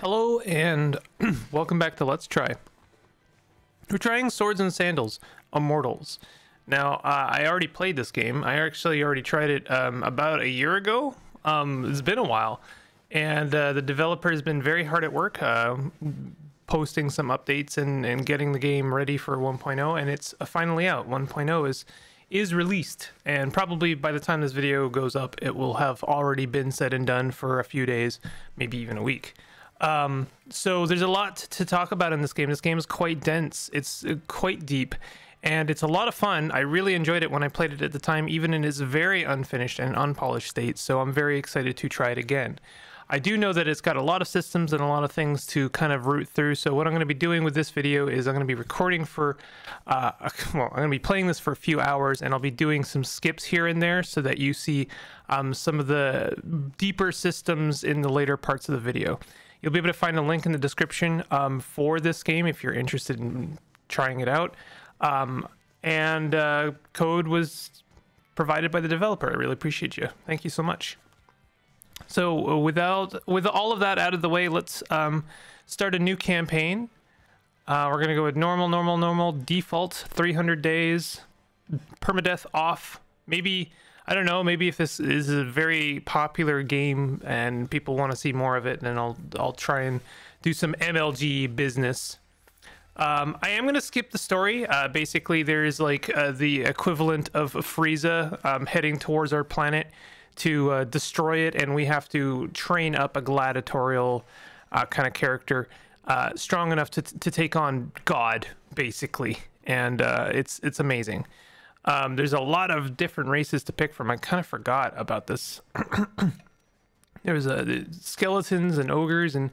Hello and welcome back to Let's Try. We're trying Swords and Sandals, Immortals. Now, uh, I already played this game. I actually already tried it um, about a year ago. Um, it's been a while. And uh, the developer has been very hard at work, uh, posting some updates and, and getting the game ready for 1.0. And it's finally out. 1.0 is is released and probably by the time this video goes up it will have already been said and done for a few days maybe even a week um, so there's a lot to talk about in this game. This game is quite dense. It's uh, quite deep, and it's a lot of fun. I really enjoyed it when I played it at the time, even in its very unfinished and unpolished state. So I'm very excited to try it again. I do know that it's got a lot of systems and a lot of things to kind of root through. So what I'm going to be doing with this video is I'm going to be recording for, uh, well, I'm going to be playing this for a few hours, and I'll be doing some skips here and there so that you see um, some of the deeper systems in the later parts of the video. You'll be able to find a link in the description um, for this game if you're interested in trying it out. Um, and uh, code was provided by the developer. I really appreciate you. Thank you so much. So uh, without with all of that out of the way, let's um, start a new campaign. Uh, we're gonna go with normal, normal, normal, default, 300 days, permadeath off. Maybe I don't know. Maybe if this is a very popular game and people want to see more of it, then I'll I'll try and do some MLG business. Um, I am going to skip the story. Uh, basically, there is like uh, the equivalent of Frieza um, heading towards our planet to uh, destroy it, and we have to train up a gladiatorial uh, kind of character uh, strong enough to to take on God, basically. And uh, it's it's amazing. Um, there's a lot of different races to pick from. I kind of forgot about this. There's uh, skeletons and ogres and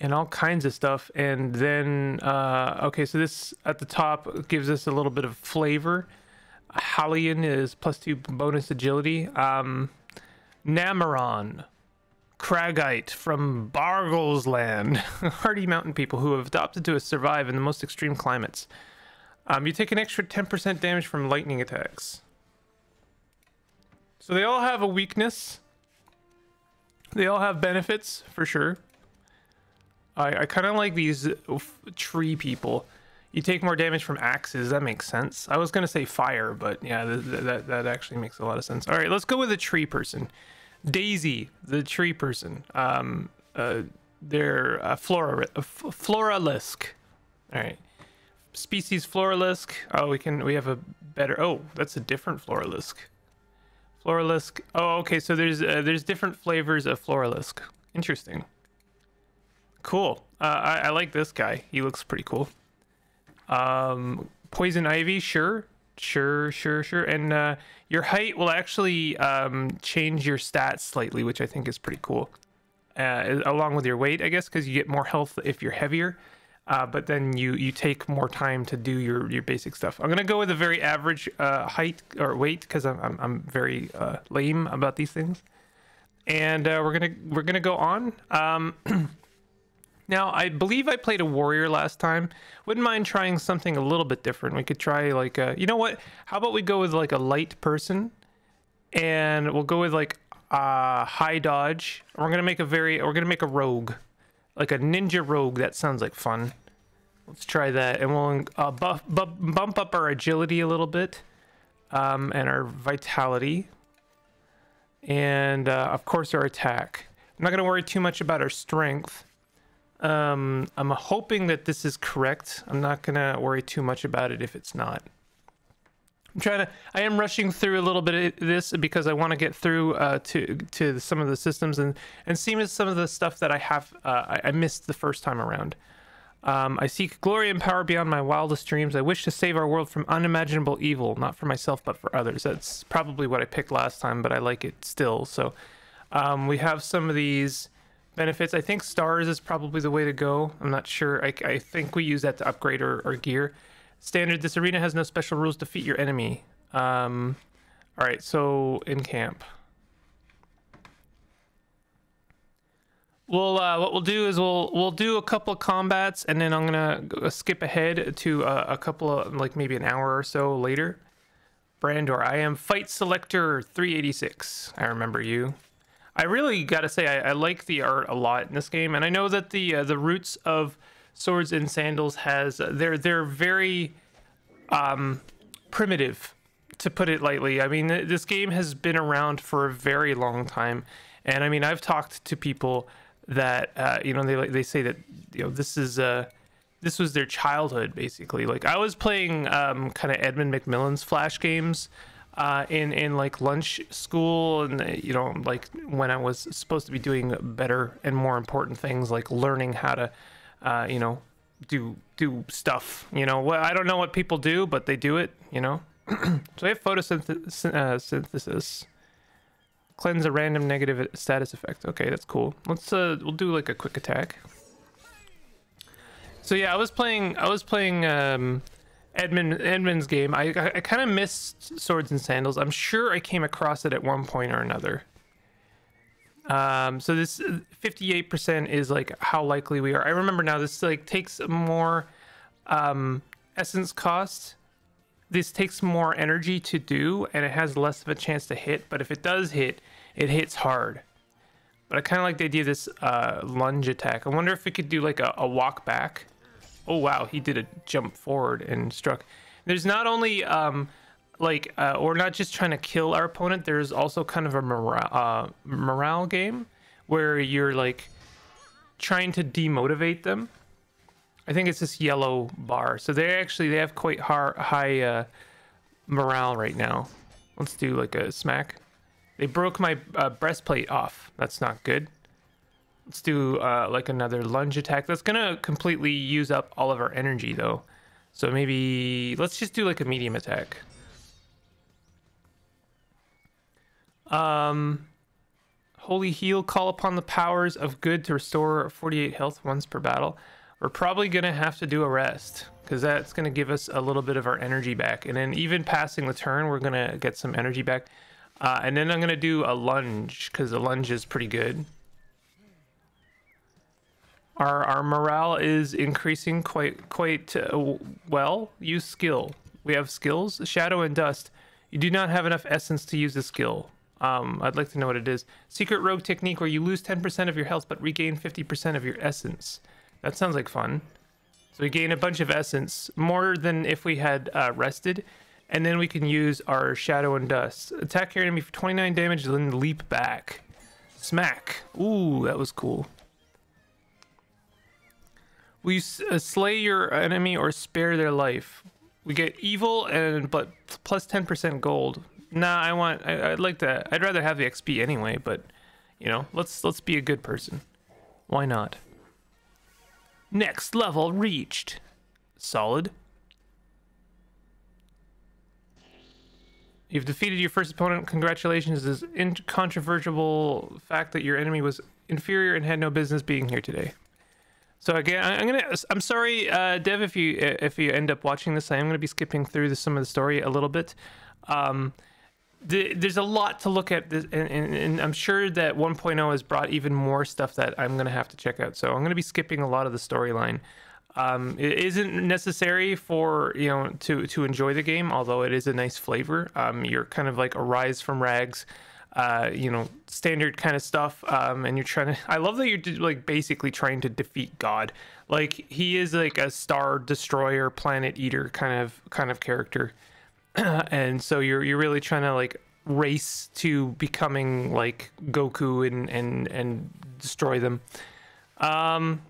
and all kinds of stuff. And then uh, okay, so this at the top gives us a little bit of flavor. Hallian is plus two bonus agility. Um, Namaron, Kragite from Bargles land, hardy mountain people who have adopted to survive in the most extreme climates. Um, you take an extra 10% damage from lightning attacks. So they all have a weakness. They all have benefits, for sure. I, I kind of like these tree people. You take more damage from axes. That makes sense. I was going to say fire, but yeah, th th that, that actually makes a lot of sense. All right, let's go with a tree person. Daisy, the tree person. Um, uh, they're a flora, a floralisk. All right species Floralisk. Oh, we can, we have a better, oh, that's a different Floralisk. Floralisk. Oh, okay. So there's, uh, there's different flavors of Floralisk. Interesting. Cool. Uh, I, I like this guy. He looks pretty cool. Um, Poison Ivy. Sure. Sure, sure, sure. And, uh, your height will actually, um, change your stats slightly, which I think is pretty cool. Uh, along with your weight, I guess, because you get more health if you're heavier uh, but then you you take more time to do your your basic stuff. I'm gonna go with a very average uh, height or weight because I'm, I'm, I'm very uh, lame about these things, and uh, we're gonna we're gonna go on. Um, now I believe I played a warrior last time. Wouldn't mind trying something a little bit different. We could try like a, you know what? How about we go with like a light person, and we'll go with like uh, high dodge. We're gonna make a very we're gonna make a rogue like a ninja rogue. That sounds like fun. Let's try that, and we'll uh, buff, buff, bump up our agility a little bit, um, and our vitality, and uh, of course our attack. I'm not gonna worry too much about our strength. Um, I'm hoping that this is correct. I'm not gonna worry too much about it if it's not. I'm trying to. I am rushing through a little bit of this because I want to get through uh, to to some of the systems and and see some of the stuff that I have uh, I, I, missed the first time around. Um, I seek glory and power beyond my wildest dreams. I wish to save our world from unimaginable evil, not for myself but for others. That's probably what I picked last time, but I like it still. So um, we have some of these benefits. I think stars is probably the way to go. I'm not sure. I, I think we use that to upgrade our, our gear. Standard, this arena has no special rules. Defeat your enemy. Um, all right, so in camp. We'll uh, what we'll do is we'll we'll do a couple of combats and then I'm gonna skip ahead to uh, a couple of like maybe an hour or so later. Brandor, I am fight selector 386. I remember you. I really got to say I, I, like the art a lot in this game, and I know that the uh, the roots of Swords and Sandals has uh, they're they're very um, primitive, to put it lightly. I mean, this game has been around for a very long time, and I mean I've talked to people that uh, you know they they say that you know this is uh this was their childhood basically. Like I was playing um, kind of Edmund McMillen's Flash games uh, in in like lunch school and you know like when I was supposed to be doing better and more important things like learning how to uh, you know do do stuff you know well I don't know what people do but they do it you know so I have photosynthesis uh, cleanse a random negative status effect okay that's cool let's uh we'll do like a quick attack so yeah I was playing I was playing um Edmund Edmund's game. I I, I kind of missed Swords and Sandals. I'm sure I came across it at one point or another. Um, so this 58% is like how likely we are. I remember now this like takes more um, essence cost. This takes more energy to do, and it has less of a chance to hit. But if it does hit, it hits hard. But I kind of like the idea of this uh, lunge attack. I wonder if we could do like a, a walk back Oh wow, he did a jump forward and struck. There's not only um, like uh, or not just trying to kill our opponent. There's also kind of a morale uh, morale game where you're like trying to demotivate them. I think it's this yellow bar. So they actually they have quite high, high uh, morale right now. Let's do like a smack. They broke my uh, breastplate off. That's not good. Let's do uh, like another lunge attack. That's gonna completely use up all of our energy though. So maybe let's just do like a medium attack. Um, Holy Heal, call upon the powers of good to restore 48 health once per battle. We're probably gonna have to do a rest because that's gonna give us a little bit of our energy back. And then even passing the turn, we're gonna get some energy back. Uh, and then I'm gonna do a lunge because the lunge is pretty good. Our our morale is increasing quite quite uh, well. Use skill. We have skills. Shadow and dust. You do not have enough essence to use the skill. Um, I'd like to know what it is. Secret rogue technique where you lose 10% of your health but regain 50% of your essence. That sounds like fun. So we gain a bunch of essence, more than if we had uh, rested. And then we can use our shadow and dust. Attack your enemy for 29 damage, then leap back. Smack. Ooh, that was cool. We uh, slay your enemy or spare their life. We get evil and but plus 10% gold. Nah, I want I, would like to I'd rather have the XP anyway, but you know, let's let's be a good person. Why not? Next level reached. Solid. You've defeated your first opponent. Congratulations. It is incontrovertible fact that your enemy was inferior and had no business being here today. So again, I'm gonna. I'm sorry, uh, Dev, if you if you end up watching this, I am gonna be skipping through the, some of the story a little bit. Um, the, there's a lot to look at, this, and, and, and, I'm sure that 1.0 has brought even more stuff that I'm gonna have to check out. So I'm gonna be skipping a lot of the storyline. Um, it isn't necessary for you know to to enjoy the game, although it is a nice flavor. Um, you're kind of like a rise from rags uh, you know, standard kind of stuff. Um, and you're trying to. I love that you're like basically trying to defeat God. Like he is like a star destroyer, planet eater kind of kind of character, and so you're you're really trying to like race to becoming like Goku and and and destroy them. Um,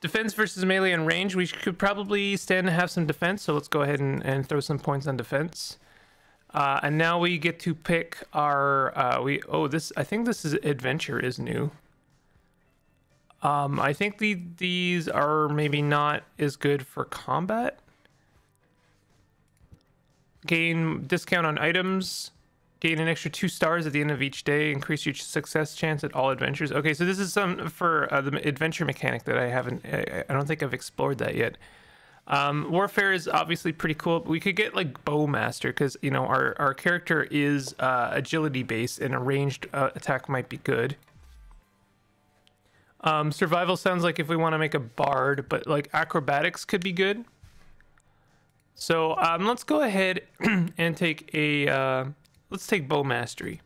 defense versus melee and range. We could probably stand to have some defense, so let's go ahead and, and throw some points on defense. Uh, and now we get to pick our uh, we oh this I think this is adventure is new. Um, I think the these are maybe not as good for combat. Gain discount on items. Gain an extra two stars at the end of each day. Increase your success chance at all adventures. Okay, so this is some for uh, the adventure mechanic that I haven't. I, I don't think I've explored that yet. Um, Warfare is obviously pretty cool. We could get like Bowmaster because you know our our character is uh, agility based, and a ranged uh, attack might be good. Um, survival sounds like if we want to make a bard, but like acrobatics could be good. So um, let's go ahead and take a uh, let's take bow mastery.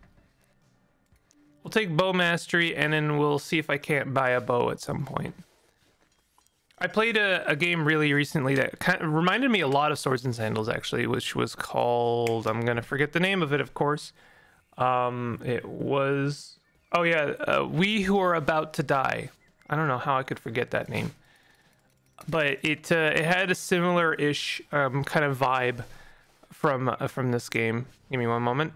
We'll take bow mastery, and then we'll see if I can't buy a bow at some point. I played a, a game really recently that kind of reminded me a lot of Swords and Sandals, actually, which was called, I'm going to forget the name of it, of course. Um, it was, oh yeah, uh, We Who Are About to Die. I don't know how I could forget that name. But it uh, it had a similar-ish um, kind of vibe from uh, from this game. Give me one moment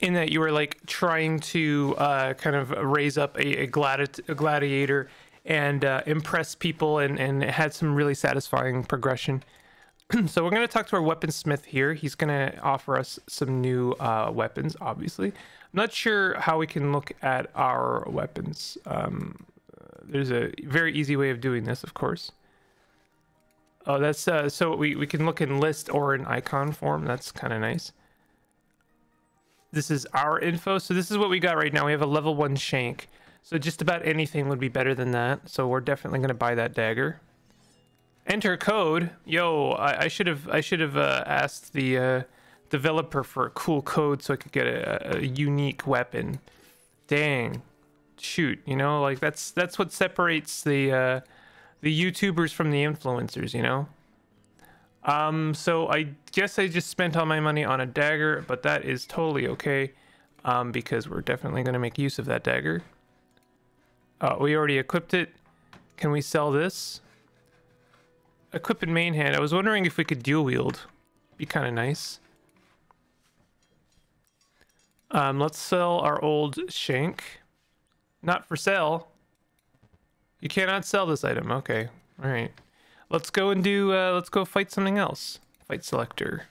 in that you were like trying to uh, kind of raise up a, a, gladi- a gladiator and uh, impress people, and, and it had some really satisfying progression. so we're going to talk to our weaponsmith here. He's going to offer us some new uh, weapons, obviously. I'm not sure how we can look at our weapons. Um, there's a very easy way of doing this, of course. Oh, that's uh, so we, we can look in list or in icon form. That's kind of nice this is our info. So this is what we got right now. We have a level one shank. So just about anything would be better than that. So we're definitely going to buy that dagger. Enter code. Yo, I, should have I should have uh, asked the uh, developer for a cool code so I could get a, a unique weapon. Dang. Shoot, you know, like that's that's what separates the uh, the YouTubers from the influencers, you know? Um, so I guess I just spent all my money on a dagger, but that is totally okay. Um, because we're definitely going to make use of that dagger. Uh, we already equipped it. Can we sell this? Equip in main hand. I was wondering if we could dual wield. Be kind of nice. Um, let's sell our old shank. Not for sale. You cannot sell this item. Okay. All right. Let's go and do, uh, let's go fight something else. Fight selector.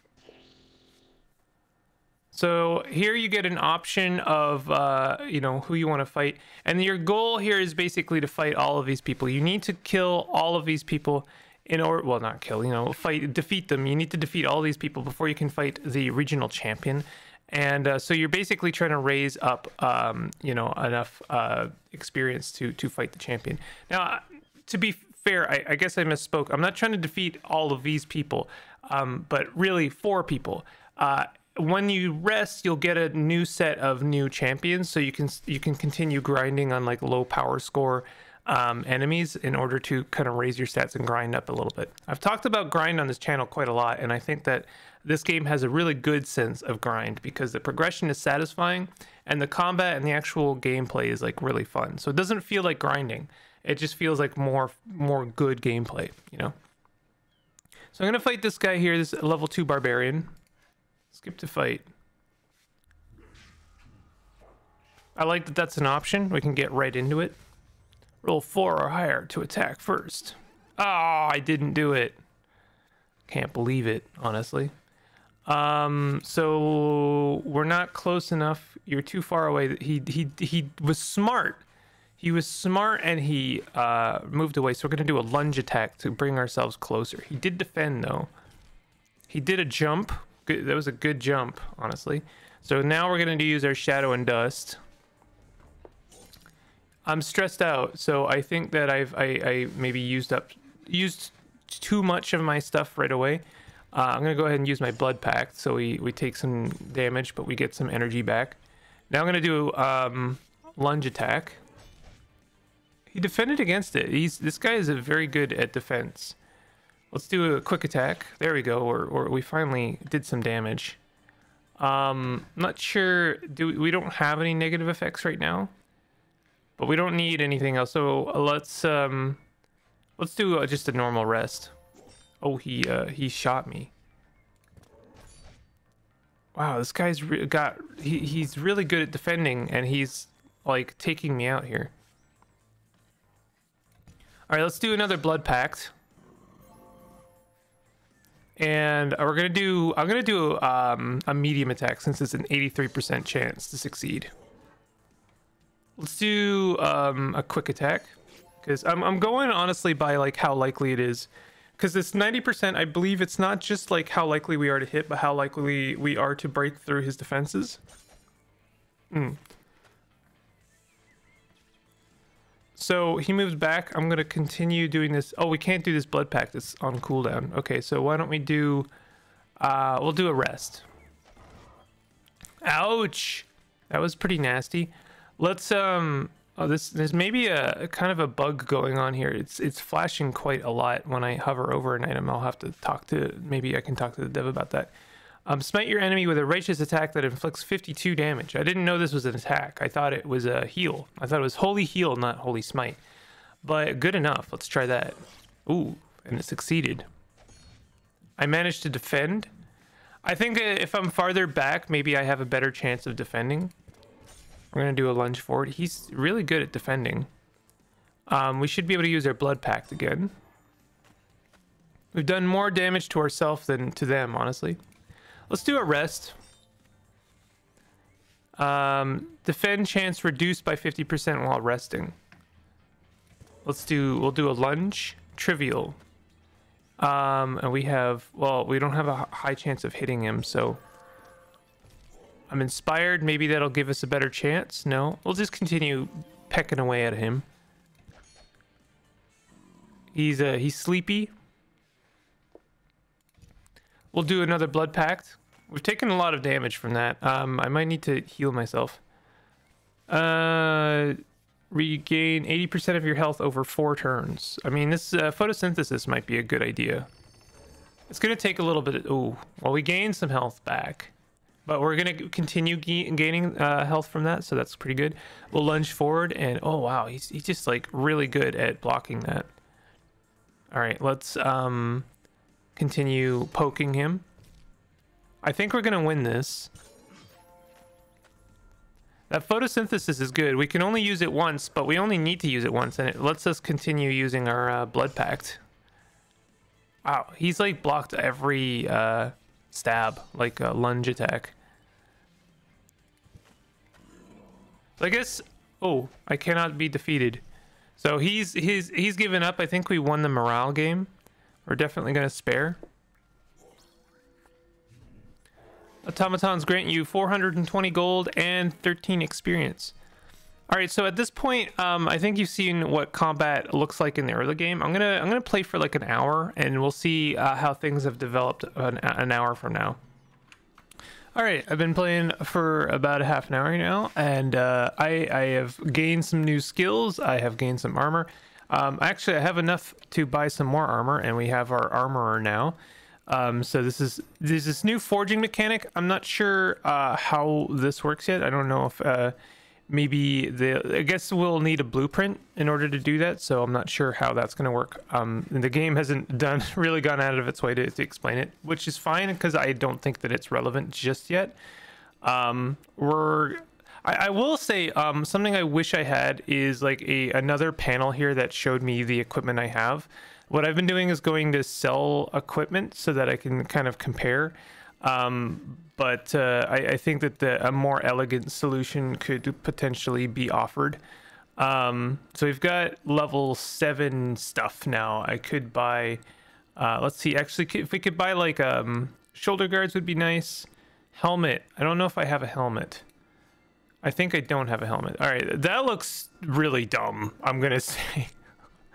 So here you get an option of, uh, you know, who you want to fight. And your goal here is basically to fight all of these people. You need to kill all of these people in order, well, not kill, you know, fight, defeat them. You need to defeat all these people before you can fight the regional champion. And uh, so you're basically trying to raise up, um, you know, enough uh, experience to to fight the champion. Now, to be fair, I, I, guess I misspoke. I'm not trying to defeat all of these people, um, but really four people. Uh, when you rest, you'll get a new set of new champions, so you can you can continue grinding on like low power score um, enemies in order to kind of raise your stats and grind up a little bit. I've talked about grind on this channel quite a lot, and I think that this game has a really good sense of grind because the progression is satisfying and the combat and the actual gameplay is like really fun. So it doesn't feel like grinding it just feels like more more good gameplay, you know. So I'm gonna fight this guy here, this level two barbarian. Skip to fight. I like that that's an option. We can get right into it. Roll four or higher to attack first. Oh, I didn't do it. Can't believe it, honestly. Um, so we're not close enough. You're too far away. He he he was smart he was smart and he uh, moved away. So we're going to do a lunge attack to bring ourselves closer. He did defend though. He did a jump. Good, that was a good jump, honestly. So now we're going to use our shadow and dust. I'm stressed out, so I think that I've I, I maybe used up used too much of my stuff right away. Uh, I'm gonna go ahead and use my blood pact, so we we take some damage, but we get some energy back. Now I'm gonna do um, lunge attack. He defended against it. He's this guy is very good at defense. Let's do a quick attack. There we go. Or, or we finally did some damage. Um, not sure. Do we, we don't have any negative effects right now, but we don't need anything else. So uh, let's um, let's do uh, just a normal rest. Oh, he uh, he shot me. Wow, this guy's got he, he's really good at defending, and he's like taking me out here. All right, let's do another blood pact. And we're gonna do, I'm gonna do um, a medium attack since it's an 83% chance to succeed. Let's do um, a quick attack because I'm, I'm going honestly by like how likely it is because it's 90% i believe it's not just like how likely we are to hit but how likely we are to break through his defenses mm. So he moves back. I'm going to continue doing this. Oh, we can't do this blood pact. It's on cooldown. Okay, so why don't we do... Uh, we'll do a rest. Ouch! That was pretty nasty. Let's um. Oh, this there's maybe a, kind of a bug going on here. It's it's flashing quite a lot when I hover over an item. I'll have to talk to maybe I can talk to the dev about that. Um, smite your enemy with a righteous attack that inflicts 52 damage. I didn't know this was an attack. I thought it was a heal. I thought it was holy heal, not holy smite. But good enough. Let's try that. Ooh, and it succeeded. I managed to defend. I think if I'm farther back, maybe I have a better chance of defending. We're going to do a lunge forward. He's really good at defending. Um, we should be able to use our blood pact again. We've done more damage to ourselves than to them, honestly. Let's do a rest. Um, defend chance reduced by 50% while resting. Let's do, we'll do a lunge, trivial. Um, and we have, well, we don't have a high chance of hitting him, so I'm inspired. Maybe that'll give us a better chance. No, we'll just continue pecking away at him. He's uh, he's sleepy. We'll do another blood pact. We've taken a lot of damage from that. Um, I might need to heal myself. Uh, regain 80% of your health over four turns. I mean, this uh, photosynthesis might be a good idea. It's going to take a little bit. Oh, well, we gained some health back. But we're going to continue gaining uh, health from that, so that's pretty good. We'll lunge forward, and oh, wow, he's, he's just, like, really good at blocking that. All right, let's um, continue poking him. I think we're going to win this. That photosynthesis is good. We can only use it once, but we only need to use it once, and it lets us continue using our uh, blood pact. Wow, he's like blocked every uh, stab, like a lunge attack. I guess, oh, I cannot be defeated. So he's he's he's given up. I think we won the morale game. We're definitely gonna spare. Automatons grant you 420 gold and 13 experience. All right, so at this point, um, I think you've seen what combat looks like in the early game. I'm gonna I'm gonna play for like an hour, and we'll see uh, how things have developed an, an hour from now. All right, I've been playing for about a half an hour now, and uh, I I have gained some new skills. I have gained some armor. Um, actually, I have enough to buy some more armor, and we have our armorer now. Um, so this is there's this new forging mechanic. I'm not sure uh, how this works yet. I don't know if uh, maybe the I guess we'll need a blueprint in order to do that. So I'm not sure how that's going to work. Um, the game hasn't done really gone out of its way to, to explain it, which is fine because I don't think that it's relevant just yet. Um, we're I, I will say um, something I wish I had is like a another panel here that showed me the equipment I have. What I've been doing is going to sell equipment so that I can kind of compare. Um, but uh, I, I, think that the, a more elegant solution could potentially be offered. Um, so we've got level seven stuff now. I could buy, uh, let's see, actually, if we could buy like um, shoulder guards would be nice. Helmet. I don't know if I have a helmet. I think I don't have a helmet. All right, that looks really dumb. I'm gonna say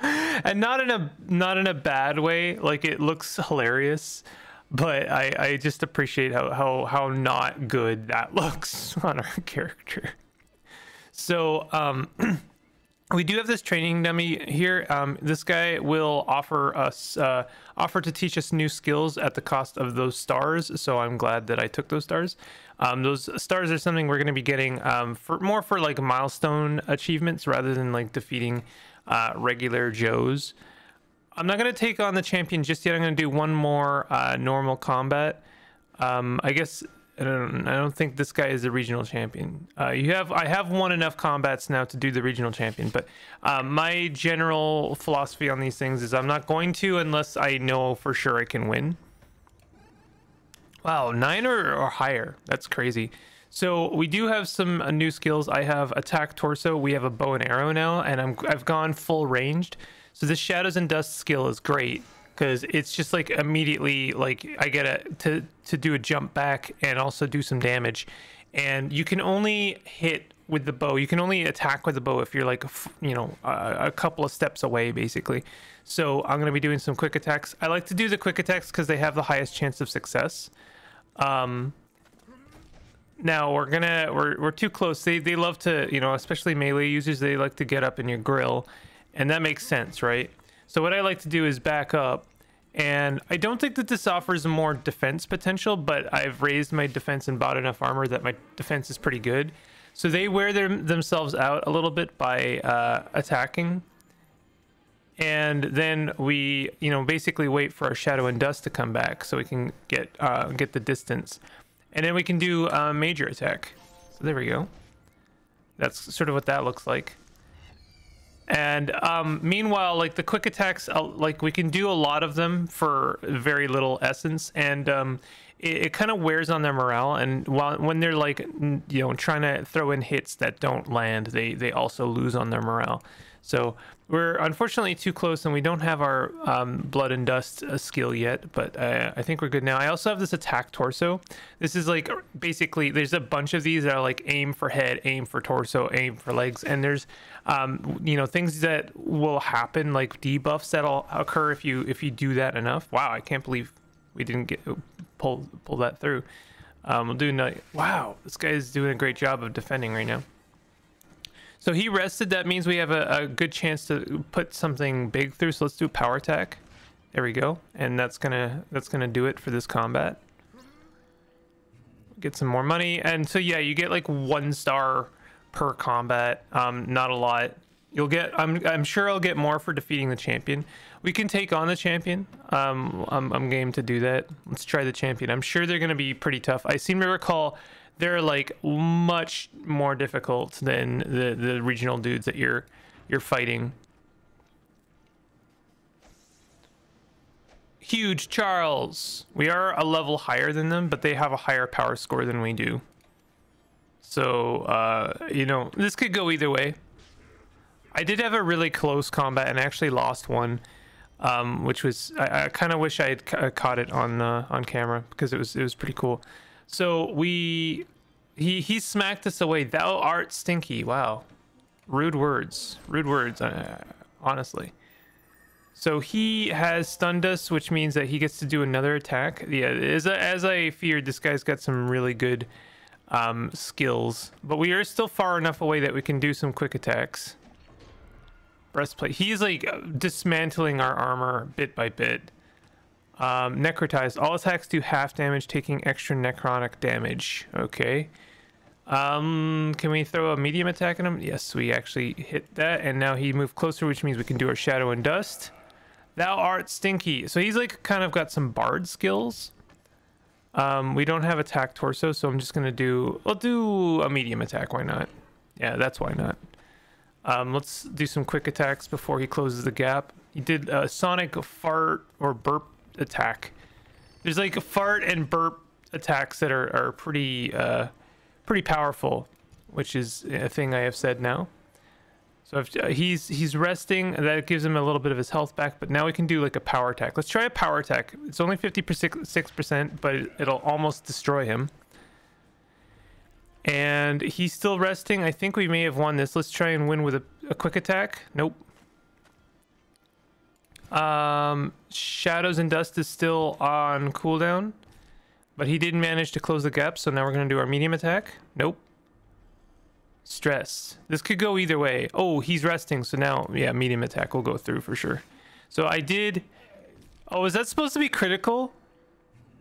and not in a not in a bad way. Like it looks hilarious, but I I just appreciate how how how not good that looks on our character. So um. we do have this training dummy here. Um, this guy will offer us uh, offer to teach us new skills at the cost of those stars. So I'm glad that I took those stars. Um, those stars are something we're going to be getting um, for more for like milestone achievements rather than like defeating uh, regular Joes. I'm not going to take on the champion just yet. I'm going to do one more uh, normal combat. Um, I guess I don't, I don't think this guy is the regional champion. Uh, you have I have won enough combats now to do the regional champion, but uh, my general philosophy on these things is I'm not going to unless I know for sure I can win. Wow, nine or, or higher. That's crazy. So we do have some uh, new skills. I have attack torso. We have a bow and arrow now, and I'm I've gone full ranged. So this shadows and dust skill is great because it's just like immediately like I get a to to do a jump back and also do some damage, and you can only hit with the bow. You can only attack with the bow if you're like you know a, a couple of steps away basically. So I'm gonna be doing some quick attacks. I like to do the quick attacks because they have the highest chance of success. Um, now we're gonna we're we're too close. They they love to you know especially melee users they like to get up in your grill, and that makes sense, right? So what I like to do is back up, and I don't think that this offers more defense potential, but I've raised my defense and bought enough armor that my defense is pretty good. So they wear them themselves out a little bit by uh, attacking. And then we, you know, basically wait for our shadow and dust to come back so we can get uh, get the distance, and then we can do a major attack. So there we go. That's sort of what that looks like. And um, meanwhile, like the quick attacks, uh, like we can do a lot of them for very little essence, and um, it, it kind of wears on their morale. And while when they're like, you know, trying to throw in hits that don't land, they they also lose on their morale. So we're unfortunately too close, and we don't have our um, blood and dust uh, skill yet. But uh, I think we're good now. I also have this attack torso. This is like basically there's a bunch of these that are like aim for head, aim for torso, aim for legs, and there's um, you know things that will happen like debuffs that'll occur if you if you do that enough. Wow, I can't believe we didn't get pull pull that through. Um, we'll do wow, this guy is doing a great job of defending right now. So he rested. That means we have a, a, good chance to put something big through. So let's do a power attack. There we go. And that's gonna that's gonna do it for this combat. Get some more money. And so yeah, you get like one star per combat. Um, not a lot. You'll get. I'm I'm sure I'll get more for defeating the champion. We can take on the champion. Um, I'm I'm game to do that. Let's try the champion. I'm sure they're gonna be pretty tough. I seem to recall they're like much more difficult than the the regional dudes that you're you're fighting. Huge Charles. We are a level higher than them, but they have a higher power score than we do. So, uh, you know, this could go either way. I did have a really close combat and I actually lost one, um, which was I, I kind of wish I had ca caught it on uh, on camera because it was it was pretty cool. So we, he he smacked us away. Thou art stinky. Wow, rude words. Rude words. Uh, honestly. So he has stunned us, which means that he gets to do another attack. Yeah, as as I feared, this guy's got some really good um, skills, but we are still far enough away that we can do some quick attacks. Breastplate. He's like dismantling our armor bit by bit. Um, necrotized. All attacks do half damage, taking extra necrotic damage. Okay. Um, can we throw a medium attack at him? Yes, we actually hit that, and now he moved closer, which means we can do our shadow and dust. Thou art stinky. So he's like kind of got some bard skills. Um, we don't have attack torso, so I'm just gonna do. I'll do a medium attack. Why not? Yeah, that's why not. Um, let's do some quick attacks before he closes the gap. He did a sonic fart or burp attack. There's like a fart and burp attacks that are, are pretty uh, pretty powerful, which is a thing I have said now. So if uh, he's he's resting, that gives him a little bit of his health back. But now we can do like a power attack. Let's try a power attack. It's only 56%, but it'll almost destroy him. And he's still resting. I think we may have won this. Let's try and win with a, a quick attack. Nope. Um, Shadows and Dust is still on cooldown, but he didn't manage to close the gap, so now we're going to do our medium attack. Nope. Stress. This could go either way. Oh, he's resting, so now, yeah, medium attack will go through for sure. So I did... Oh, is that supposed to be critical?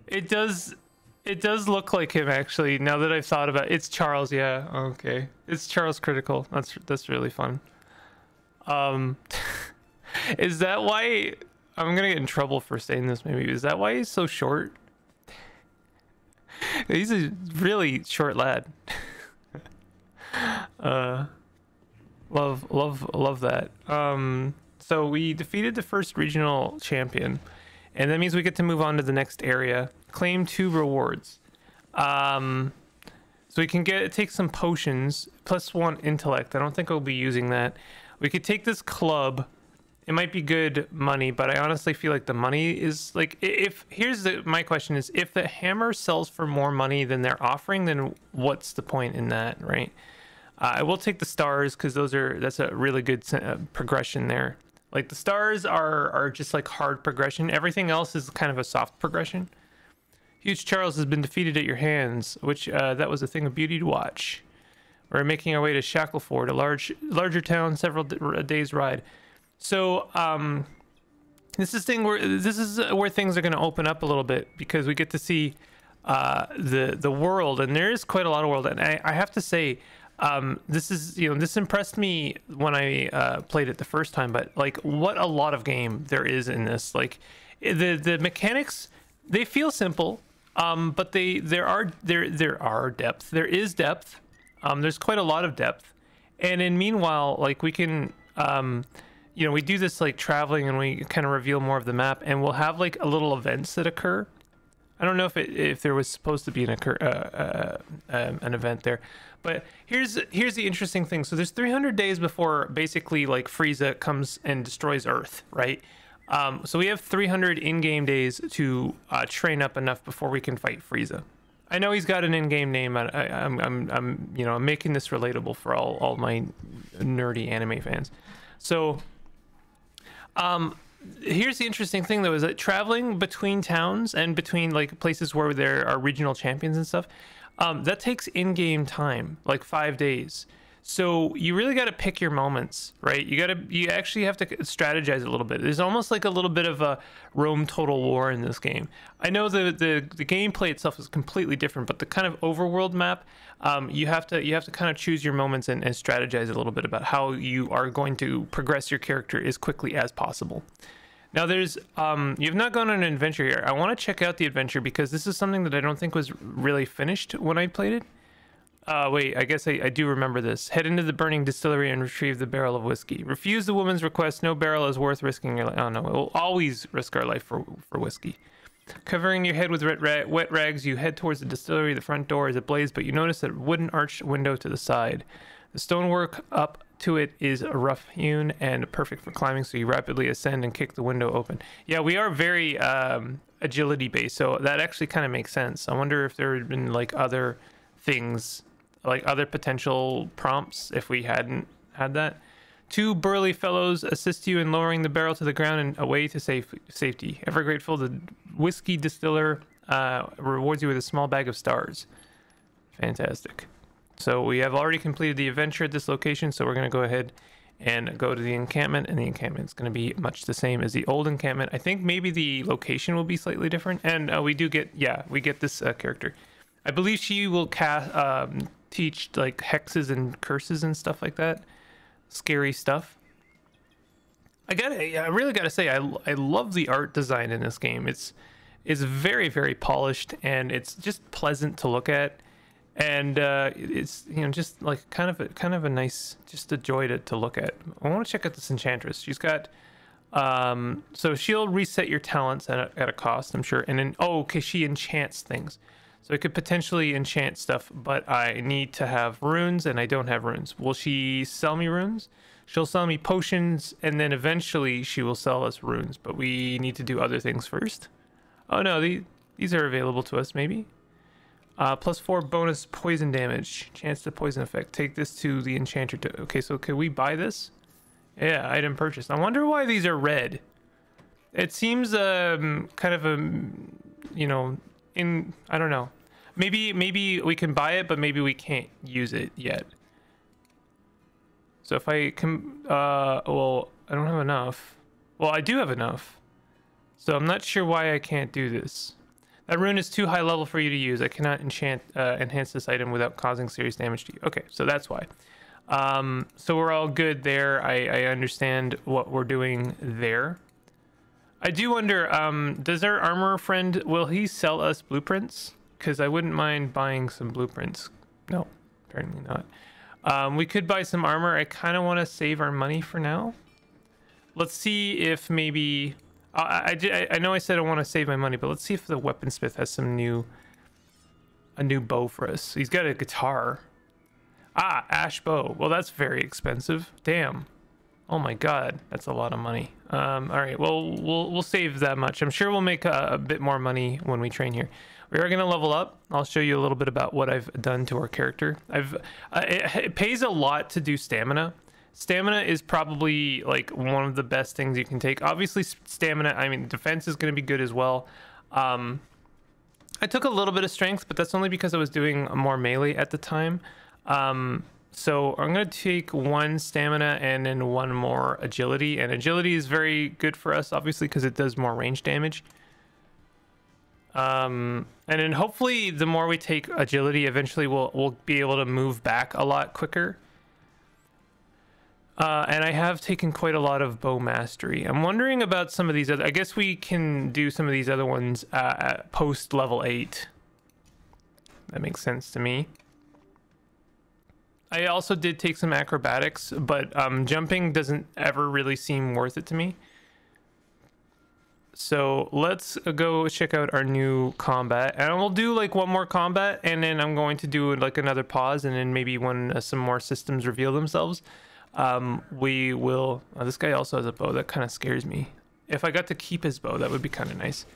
It does... It does look like him, actually, now that I've thought about it. It's Charles, yeah. Okay. It's Charles critical. That's, that's really fun. Um... Is that why I'm gonna get in trouble for saying this? Maybe is that why he's so short? he's a really short lad. uh, love, love, love that. Um, so we defeated the first regional champion, and that means we get to move on to the next area. Claim two rewards. Um, so we can get take some potions plus one intellect. I don't think I'll be using that. We could take this club it might be good money, but I honestly feel like the money is like if here's the my question is if the hammer sells for more money than they're offering, then what's the point in that, right? Uh, I will take the stars because those are that's a really good uh, progression there. Like the stars are are just like hard progression. Everything else is kind of a soft progression. Huge Charles has been defeated at your hands, which uh, that was a thing of beauty to watch. We're making our way to Shackleford, a large, larger town, several days' ride. So, um, this is thing where this is where things are going to open up a little bit because we get to see uh, the the world, and there is quite a lot of world. And I, I have to say, um, this is you know this impressed me when I uh, played it the first time. But like, what a lot of game there is in this. Like, the the mechanics they feel simple, um, but they there are there there are depth. There is depth. Um, there's quite a lot of depth, and in meanwhile, like we can. Um, you know, we do this like traveling and we kind of reveal more of the map and we'll have like a little events that occur. I don't know if it, if there was supposed to be an occur uh, uh, um, an event there, but here's here's the interesting thing. So there's 300 days before basically like Frieza comes and destroys Earth, right? Um, so we have 300 in-game days to uh, train up enough before we can fight Frieza. I know he's got an in-game name. I, am I'm, I'm, you know, I'm making this relatable for all, all my nerdy anime fans. So um, here's the interesting thing though is that traveling between towns and between like places where there are regional champions and stuff um, that takes in-game time like five days so you really got to pick your moments right you got to you actually have to strategize a little bit there's almost like a little bit of a rome total war in this game i know the the, the gameplay itself is completely different but the kind of overworld map um, you have to you have to kind of choose your moments and, and strategize a little bit about how you are going to progress your character as quickly as possible now there's um, you've not gone on an adventure here. I want to check out the adventure because this is something that I don't think was really finished when I played it. Uh, wait, I guess I, I do remember this. Head into the burning distillery and retrieve the barrel of whiskey. Refuse the woman's request. No barrel is worth risking your life. Oh no, we'll always risk our life for for whiskey. Covering your head with wet, ra- wet rags, you head towards the distillery. The front door is ablaze, but you notice a wooden arched window to the side. The stonework up to it is rough hewn and perfect for climbing, so you rapidly ascend and kick the window open. Yeah, we are very um, agility based, so that actually kind of makes sense. I wonder if there had been like other things like other potential prompts if we hadn't had that. Two burly fellows assist you in lowering the barrel to the ground and away to safe safety. Ever grateful, the whiskey distiller uh, rewards you with a small bag of stars. Fantastic. So we have already completed the adventure at this location, so we're going to go ahead and go to the encampment, and the encampment is going to be much the same as the old encampment. I think maybe the location will be slightly different, and uh, we do get, yeah, we get this uh, character. I believe she will cast, um, teach like hexes and curses and stuff like that. Scary stuff. I got I really got to say I I love the art design in this game. It's it's very very polished and it's just pleasant to look at. And uh, it's you know just like kind of a kind of a nice just a joy to, to look at. I want to check out this enchantress. She's got um so she'll reset your talents at a, at a cost, I'm sure. And then oh okay, she enchants things. So I could potentially enchant stuff, but I need to have runes and I don't have runes. Will she sell me runes? She'll sell me potions and then eventually she will sell us runes, but we need to do other things first. Oh no, these, these are available to us maybe. Uh, plus four bonus poison damage, chance to poison effect. Take this to the enchanter. To, okay, so can we buy this? Yeah, item purchased. I wonder why these are red. It seems um, kind of a, you know, in I don't know. Maybe maybe we can buy it, but maybe we can't use it yet. So if I can, uh, well, I don't have enough. Well, I do have enough. So I'm not sure why I can't do this. That rune is too high level for you to use. I cannot enchant uh, enhance this item without causing serious damage to you. Okay, so that's why. Um, so we're all good there. I, I understand what we're doing there. I do wonder, um, does our armor friend, will he sell us blueprints? Because I wouldn't mind buying some blueprints. No, apparently not. Um, we could buy some armor. I kind of want to save our money for now. Let's see if maybe... I, I, I know I said I want to save my money, but let's see if the weaponsmith has some new... A new bow for us. He's got a guitar. Ah, ash bow. Well, that's very expensive. Damn. Oh my god, that's a lot of money. Um, all right, well, we'll we'll save that much. I'm sure we'll make a, a bit more money when we train here. We are gonna level up. I'll show you a little bit about what I've done to our character. I've uh, it, it pays a lot to do stamina. Stamina is probably like one of the best things you can take. Obviously, stamina. I mean, defense is gonna be good as well. Um, I took a little bit of strength, but that's only because I was doing more melee at the time. Um, so I'm going to take one stamina and then one more agility. And agility is very good for us, obviously, because it does more range damage. Um, and then hopefully the more we take agility, eventually we'll, we'll be able to move back a lot quicker. Uh, and I have taken quite a lot of bow mastery. I'm wondering about some of these other. I guess we can do some of these other ones uh, post level eight. That makes sense to me. I also did take some acrobatics, but um, jumping doesn't ever really seem worth it to me. So let's go check out our new combat, and we'll do like one more combat, and then I'm going to do like another pause, and then maybe when uh, some more systems reveal themselves, um, we will. Oh, this guy also has a bow that kind of scares me. If I got to keep his bow, that would be kind of nice.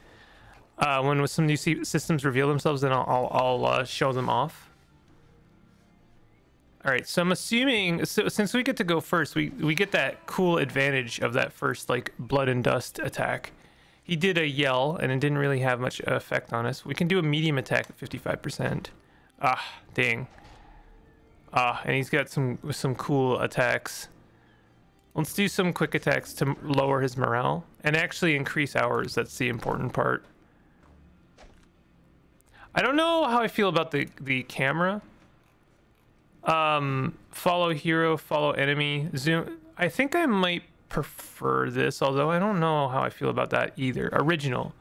Uh, when some new systems reveal themselves, then I'll I'll, I'll uh, show them off. All right, so I'm assuming so since we get to go first, we we get that cool advantage of that first like blood and dust attack. He did a yell and it didn't really have much effect on us. We can do a medium attack at 55%. Ah, dang. Ah, and he's got some some cool attacks. Let's do some quick attacks to lower his morale and actually increase ours. That's the important part. I don't know how I feel about the the camera um, follow hero, follow enemy, zoom. I think I might prefer this, although I don't know how I feel about that either. Original.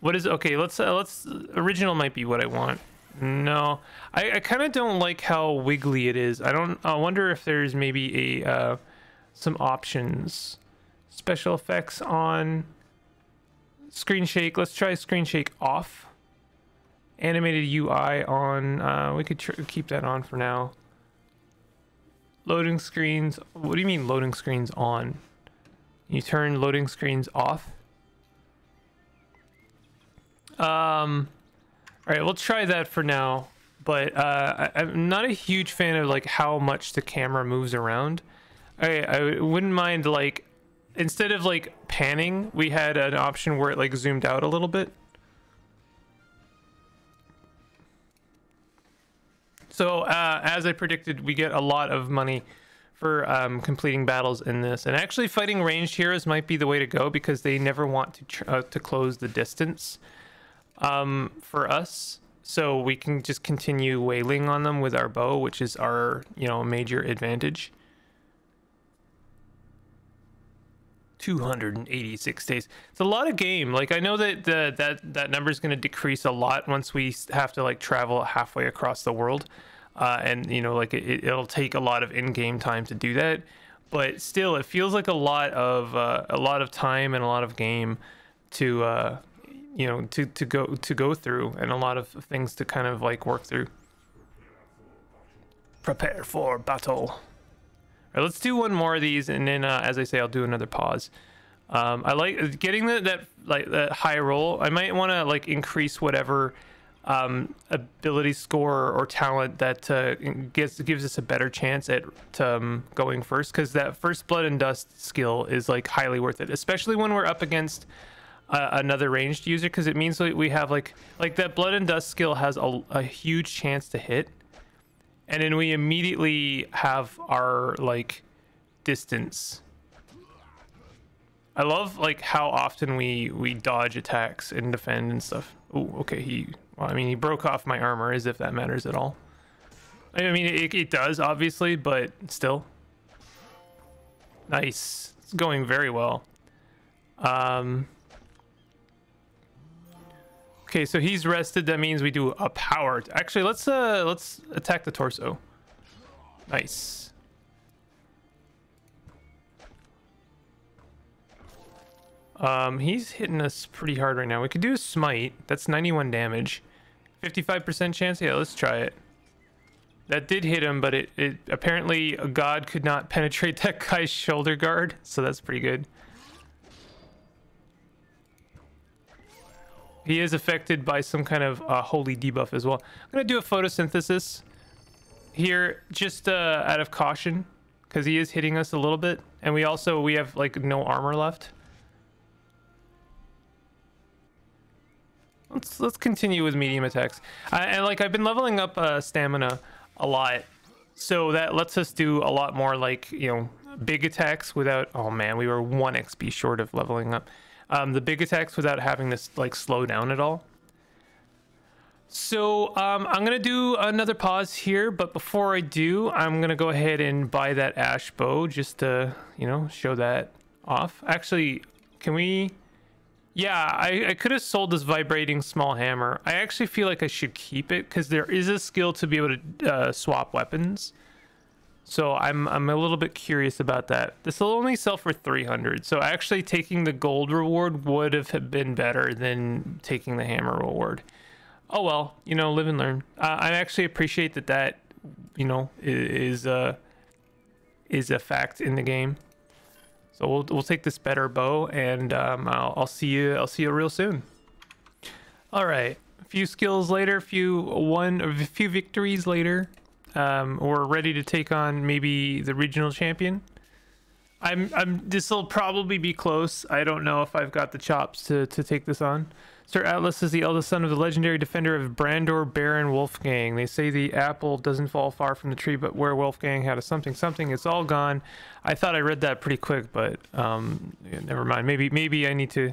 What is okay? Let's uh, let's original might be what I want. No, I, I kind of don't like how wiggly it is. I don't. I wonder if there's maybe a uh, some options. Special effects on. Screen shake. Let's try screen shake off animated UI on. Uh, we could keep that on for now. Loading screens. What do you mean loading screens on? You turn loading screens off. Um, all right, we'll try that for now. But uh, I, am not a huge fan of like how much the camera moves around. I I wouldn't mind like instead of like panning, we had an option where it like zoomed out a little bit. So uh, as I predicted, we get a lot of money for um, completing battles in this, and actually fighting ranged heroes might be the way to go because they never want to uh, to close the distance um, for us. So we can just continue wailing on them with our bow, which is our you know major advantage. 286 days. It's a lot of game. Like I know that the, that that number is going to decrease a lot once we have to like travel halfway across the world, uh, and you know like it, it'll take a lot of in-game time to do that. But still, it feels like a lot of uh, a lot of time and a lot of game to uh, you know to to go to go through, and a lot of things to kind of like work through. Prepare for battle right, let's do one more of these, and then uh, as I say, I'll do another pause. Um, I like getting the, that like that high roll. I might want to like increase whatever um, ability score or talent that uh, gives gives us a better chance at um, going first because that first blood and dust skill is like highly worth it, especially when we're up against uh, another ranged user because it means we have like like that blood and dust skill has a, a huge chance to hit and then we immediately have our like distance. I love like how often we we dodge attacks and defend and stuff. Oh okay he well i mean he broke off my armor as if that matters at all. I mean it, it does obviously but still. Nice. It's going very well. Um Okay, so he's rested. That means we do a power. Actually, let's uh let's attack the torso. Nice. Um, he's hitting us pretty hard right now. We could do a smite. That's 91 damage. 55% chance? Yeah, let's try it. That did hit him, but it, it apparently a god could not penetrate that guy's shoulder guard, so that's pretty good. He is affected by some kind of uh, holy debuff as well. I'm going to do a photosynthesis here just uh, out of caution because he is hitting us a little bit. And we also, we have like no armor left. let's let's continue with medium attacks. I, and like I've been leveling up uh, stamina a lot, so that lets us do a lot more like you know big attacks without. Oh man, we were one XP short of leveling up. Um, the big attacks without having this like slow down at all. So um, I'm gonna do another pause here, but before I do, I'm gonna go ahead and buy that ash bow just to you know show that off. Actually, can we? Yeah, I, I could have sold this vibrating small hammer. I actually feel like I should keep it because there is a skill to be able to uh, swap weapons. So I'm I'm a little bit curious about that. This will only sell for 300. So actually taking the gold reward would have been better than taking the hammer reward oh well, you know, live and learn. Uh, I actually appreciate that that you know is uh is a fact in the game. So we'll we'll take this better bow, and um, I'll I'll see you I'll see you real soon. All right, a few skills later, a few one a few victories later, um, we're ready to take on maybe the regional champion. I'm I'm this will probably be close. I don't know if I've got the chops to to take this on. Sir Atlas is the eldest son of the legendary defender of Brandor Baron Wolfgang. They say the apple doesn't fall far from the tree, but where Wolfgang had a something something, it's all gone. I thought I read that pretty quick, but um, yeah, never mind. Maybe maybe I need to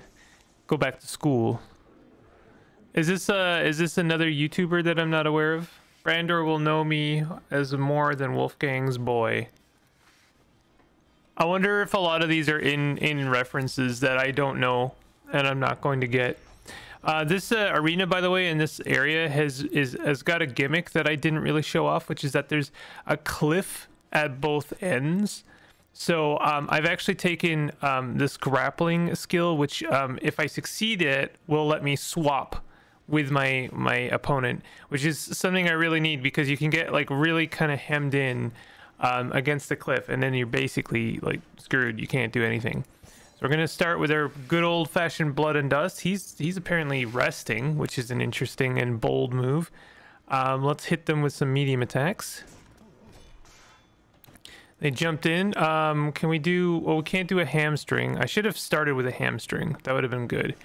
go back to school. Is this uh is this another YouTuber that I'm not aware of? Brandor will know me as more than Wolfgang's boy. I wonder if a lot of these are in in references that I don't know and I'm not going to get. Uh, this uh, arena, by the way, in this area has is has got a gimmick that I didn't really show off, which is that there's a cliff at both ends. So um, I've actually taken um, this grappling skill, which um, if I succeed it, will let me swap with my my opponent, which is something I really need because you can get like really kind of hemmed in um, against the cliff, and then you're basically like screwed. You can't do anything. So we're gonna start with our good old-fashioned blood and dust. He's he's apparently resting, which is an interesting and bold move. Um, let's hit them with some medium attacks. They jumped in. Um, can we do? Well, we can't do a hamstring. I should have started with a hamstring. That would have been good.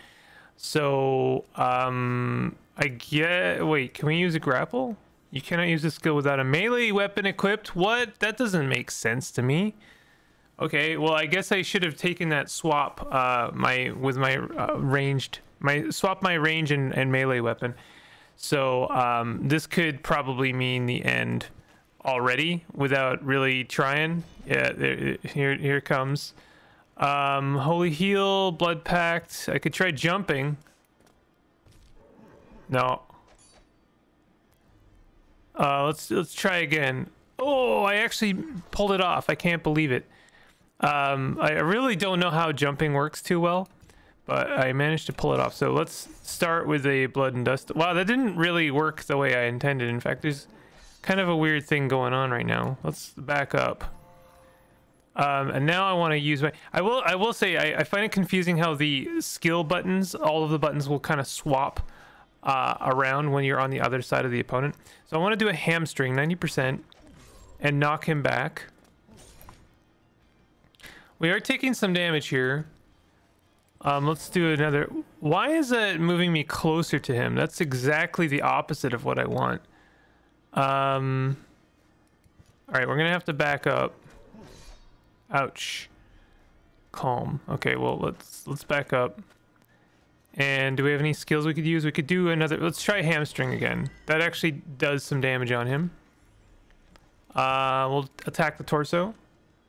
So um, I get. Wait, can we use a grapple? You cannot use this skill without a melee weapon equipped. What? That doesn't make sense to me. Okay, well, I guess I should have taken that swap uh, my with my uh, ranged my swap my range and, and melee weapon. So um, this could probably mean the end already without really trying. Yeah, there, here here comes. Um, Holy Heal, Blood Pact. I could try jumping. No. Uh, let's let's try again. Oh, I actually pulled it off. I can't believe it. Um, I really don't know how jumping works too well, but I managed to pull it off. So let's start with a blood and dust. Wow, that didn't really work the way I intended. In fact, there's kind of a weird thing going on right now. Let's back up. Um, and now I want to use my. I will. I will say I, I, find it confusing how the skill buttons, all of the buttons, will kind of swap uh, around when you're on the other side of the opponent. So I want to do a hamstring, 90%, and knock him back. We are taking some damage here. Um, let's do another. Why is that moving me closer to him? That's exactly the opposite of what I want. Um, all right, we're gonna have to back up. Ouch. Calm. Okay, well let's let's back up. And do we have any skills we could use? We could do another. Let's try hamstring again. That actually does some damage on him. Uh, we'll attack the torso.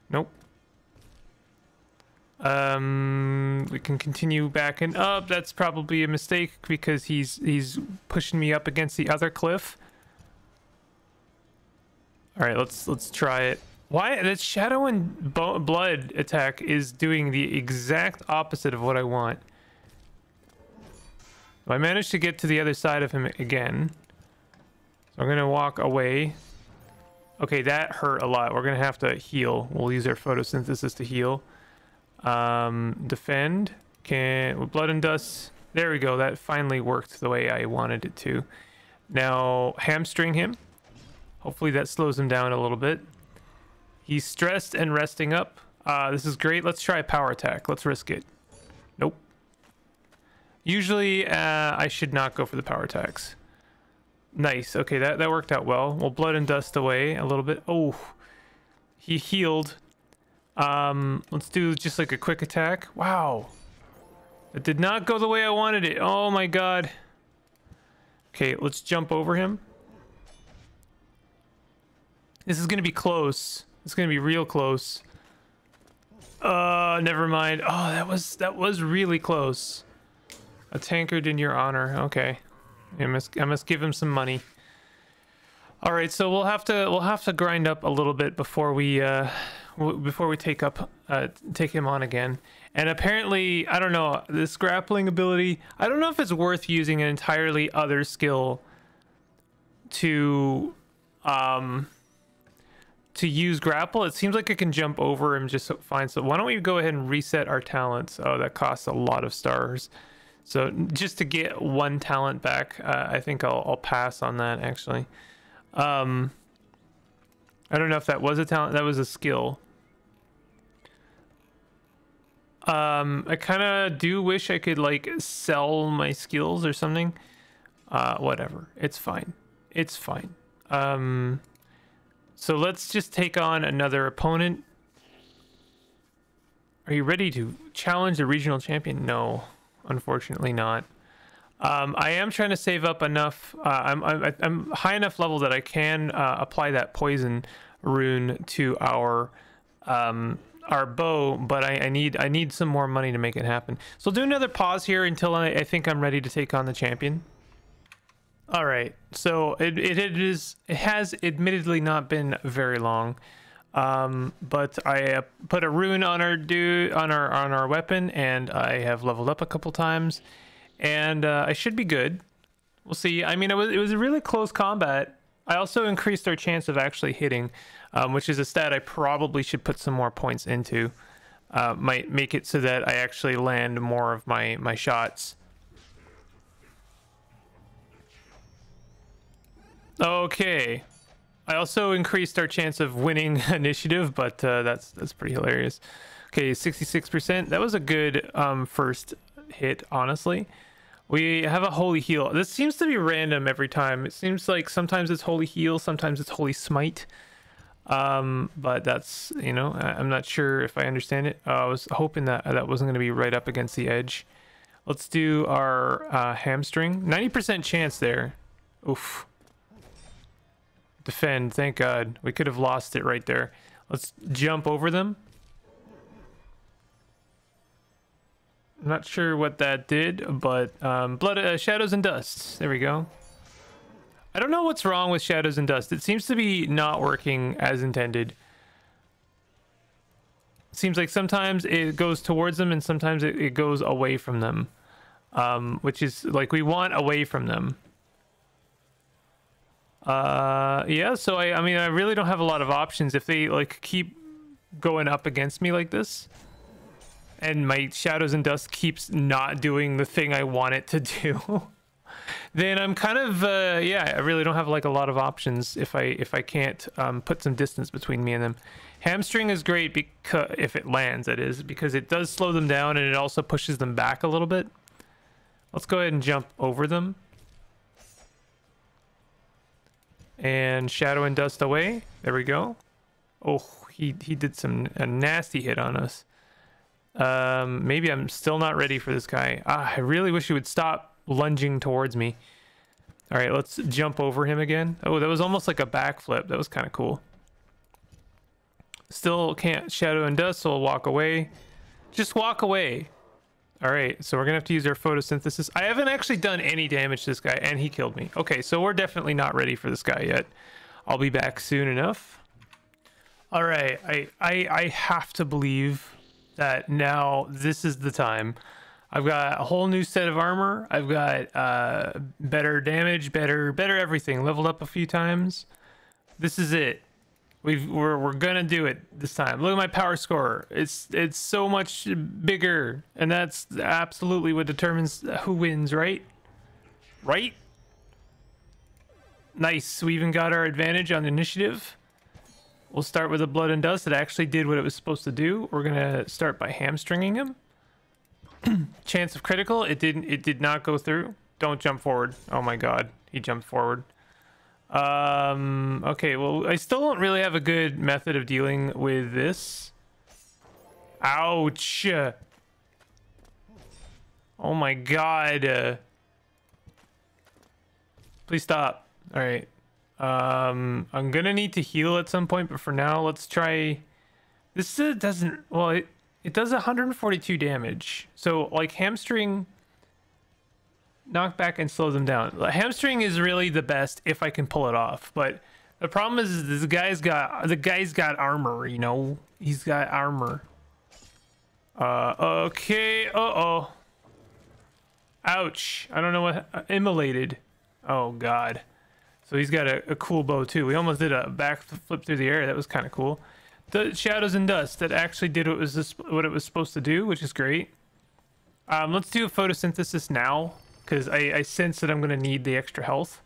Nope. Um, we can continue back and up. That's probably a mistake because he's he's pushing me up against the other cliff. All right, let's let's try it. Why that shadow and blood attack is doing the exact opposite of what I want. I managed to get to the other side of him again. So I'm gonna walk away. Okay, that hurt a lot. We're gonna have to heal. We'll use our photosynthesis to heal. Um, defend. Can blood and dust. There we go. That finally worked the way I wanted it to. Now hamstring him. Hopefully that slows him down a little bit. He's stressed and resting up. Uh, this is great. Let's try a power attack. Let's risk it. Nope. Usually, uh, I should not go for the power attacks. Nice. Okay, that, that worked out well. We'll blood and dust away a little bit. Oh, he healed. Um, let's do just like a quick attack. Wow. It did not go the way I wanted it. Oh my god. Okay, let's jump over him. This is gonna be close. It's gonna be real close. Uh, never mind. Oh, that was that was really close. A tankard in your honor. Okay, I must I must give him some money. All right, so we'll have to we'll have to grind up a little bit before we uh before we take up uh take him on again. And apparently, I don't know this grappling ability. I don't know if it's worth using an entirely other skill to um to use grapple. It seems like it can jump over him just fine. So why don't we go ahead and reset our talents? Oh, that costs a lot of stars. So just to get one talent back, uh, I think I'll, I'll pass on that actually. Um, I don't know if that was a talent. That was a skill. Um, I kind of do wish I could like sell my skills or something. Uh, whatever. It's fine. It's fine. Um, so let's just take on another opponent. Are you ready to challenge the regional champion? No, unfortunately not. Um, I am trying to save up enough. Uh, I'm, I'm, I'm high enough level that I can uh, apply that poison rune to our um, our bow, but I, I, need I need some more money to make it happen. So I'll do another pause here until I, I think I'm ready to take on the champion. All right, so it, it, it is it has admittedly not been very long, um, but I uh, put a rune on our dude on our on our weapon, and I have leveled up a couple times, and uh, I should be good. We'll see. I mean, it was it was a really close combat. I also increased our chance of actually hitting, um, which is a stat I probably should put some more points into. Uh, might make it so that I actually land more of my my shots. Okay. I also increased our chance of winning initiative, but uh, that's that's pretty hilarious. Okay, 66%. That was a good um, first hit, honestly. We have a holy heal. This seems to be random every time. It seems like sometimes it's holy heal, sometimes it's holy smite. Um, but that's, you know, I, am not sure if I understand it. Uh, I was hoping that that wasn't going to be right up against the edge. Let's do our uh, hamstring. 90% chance there. Oof. Defend, thank God. We could have lost it right there. Let's jump over them. I'm not sure what that did, but um, blood, uh, shadows and dust. There we go. I don't know what's wrong with shadows and dust. It seems to be not working as intended. Seems like sometimes it goes towards them and sometimes it, it goes away from them, um, which is like we want away from them. Uh, yeah, so I, I mean, I really don't have a lot of options if they like keep going up against me like this. And my shadows and dust keeps not doing the thing I want it to do. then I'm kind of uh, yeah, I really don't have like a lot of options if I if I can't um, put some distance between me and them. Hamstring is great because if it lands, that is because it does slow them down and it also pushes them back a little bit. Let's go ahead and jump over them and shadow and dust away. There we go. Oh, he he did some a nasty hit on us. Um, maybe I'm still not ready for this guy. Ah, I really wish he would stop lunging towards me. All right, let's jump over him again. Oh, that was almost like a backflip. That was kind of cool. Still can't shadow and dust, so I'll walk away. Just walk away. All right, so we're gonna have to use our photosynthesis. I haven't actually done any damage to this guy, and he killed me. Okay, so we're definitely not ready for this guy yet. I'll be back soon enough. All right, I I, I have to believe that now this is the time. I've got a whole new set of armor. I've got uh, better damage, better better everything. Leveled up a few times. This is it. We've we're we're gonna do it this time. Look at my power score. It's it's so much bigger, and that's absolutely what determines who wins, right? Right? Nice. We even got our advantage on initiative. We'll start with the blood and dust that actually did what it was supposed to do. We're gonna start by hamstringing him. chance of critical. It didn't. It did not go through. Don't jump forward. Oh my god, he jumped forward. Um. Okay. Well, I still don't really have a good method of dealing with this. Ouch. Oh my god. Uh, please stop. All right. Um, I'm gonna need to heal at some point, but for now, let's try. This uh, doesn't. Well, it it does 142 damage. So like hamstring, knockback and slow them down. Hamstring is really the best if I can pull it off. But the problem is this guy's got the guy's got armor. You know, he's got armor. Uh, okay. Uh oh. Ouch. I don't know what uh, immolated. Oh god. So he's got a, a cool bow too. We almost did a back flip through the air. That was kind of cool. The shadows and dust that actually did what was this, what it was supposed to do, which is great. Um, let's do a photosynthesis now because I, I sense that I'm gonna need the extra health.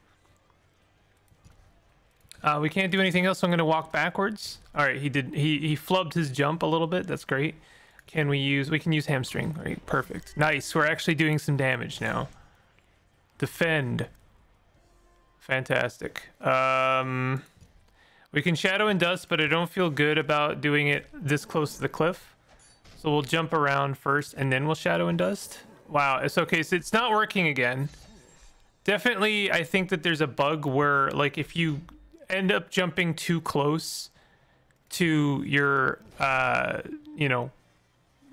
Uh, we can't do anything else, so I'm gonna walk backwards. All right, he did. He he flubbed his jump a little bit. That's great. Can we use? We can use hamstring. All right, perfect. Nice. We're actually doing some damage now. Defend. Fantastic. Um, we can shadow and dust, but I don't feel good about doing it this close to the cliff. So we'll jump around first and then we'll shadow and dust. Wow, it's okay. So it's not working again. Definitely, I think that there's a bug where like if you end up jumping too close to your, uh, you know,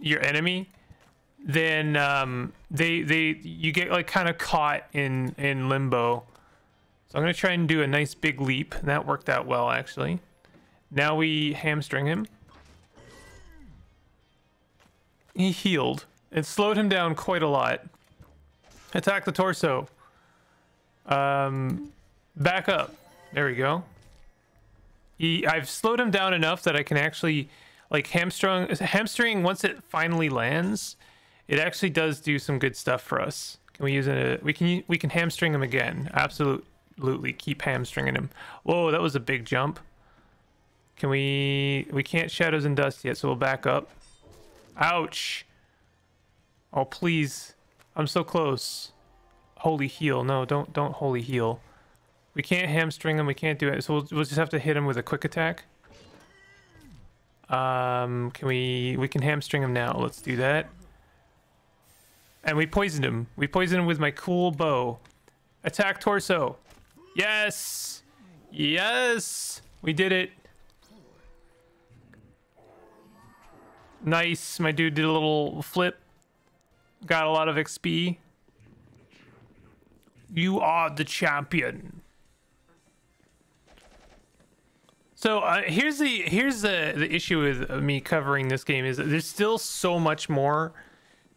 your enemy, then um, they they you get like kind of caught in in limbo so I'm to try and do a nice big leap. And that worked out well, actually. Now we hamstring him. He healed. It slowed him down quite a lot. Attack the torso. Um, back up. There we go. He, I've slowed him down enough that I can actually, like hamstring, hamstring. Once it finally lands, it actually does do some good stuff for us. Can we use it? We can we can hamstring him again. Absolutely keep hamstringing him. Whoa, that was a big jump. Can we... We can't shadows and dust yet, so we'll back up. Ouch. Oh, please. I'm so close. Holy heal. No, don't don't holy heal. We can't hamstring him. We can't do it. So we'll, we'll just have to hit him with a quick attack. Um, can we... We can hamstring him now. Let's do that. And we poisoned him. We poisoned him with my cool bow. Attack torso. Yes! Yes! We did it. Nice. My dude did a little flip. Got a lot of XP. You are the champion. So uh, here's the here's the the issue with me covering this game is there's still so much more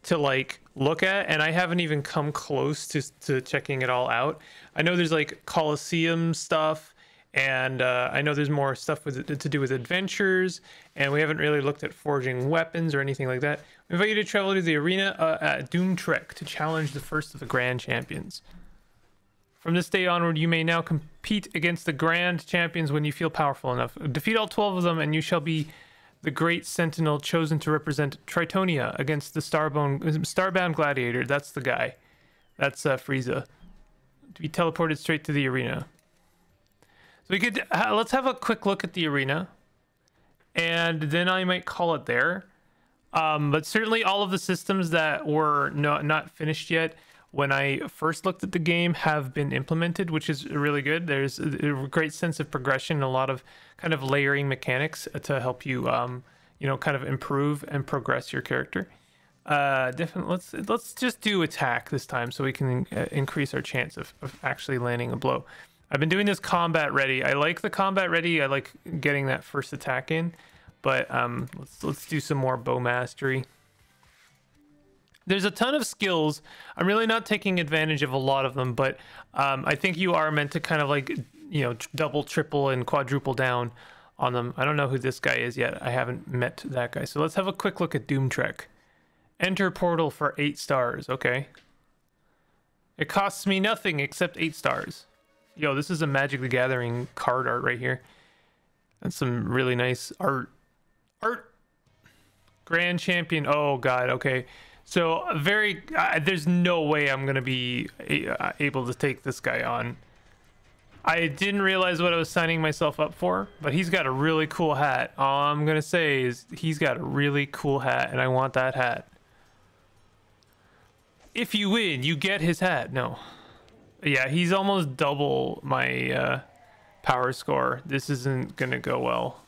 to like look at and i haven't even come close to, to checking it all out i know there's like coliseum stuff and uh, i know there's more stuff with to do with adventures and we haven't really looked at forging weapons or anything like that we invite you to travel to the arena uh, at doomtrek to challenge the first of the grand champions from this day onward you may now compete against the grand champions when you feel powerful enough defeat all 12 of them and you shall be the great sentinel chosen to represent Tritonia against the Starbone, Starbound Gladiator. That's the guy. That's uh, Frieza. To be teleported straight to the arena. So we could uh, let's have a quick look at the arena, and then I might call it there. Um, but certainly all of the systems that were not not finished yet when I first looked at the game have been implemented, which is really good. There's a great sense of progression, a lot of kind of layering mechanics to help you, um, you know, kind of improve and progress your character. Uh, different. Let's let's just do attack this time, so we can uh, increase our chance of, of actually landing a blow. I've been doing this combat ready. I like the combat ready. I like getting that first attack in, but um, let's let's do some more bow mastery there's a ton of skills. I'm really not taking advantage of a lot of them, but um, I think you are meant to kind of like, you know, double, triple, and quadruple down on them. I don't know who this guy is yet. I haven't met that guy. So let's have a quick look at Doomtrek. Enter portal for eight stars. Okay. It costs me nothing except eight stars. Yo, this is a Magic the Gathering card art right here. That's some really nice art. Art. Grand Champion. Oh, God. Okay. So very, uh, there's no way I'm gonna be a- able to take this guy on. I didn't realize what I was signing myself up for, but he's got a really cool hat. All I'm gonna say is he's got a really cool hat, and I want that hat. If you win, you get his hat. No. Yeah, he's almost double my uh, power score. This isn't gonna go well.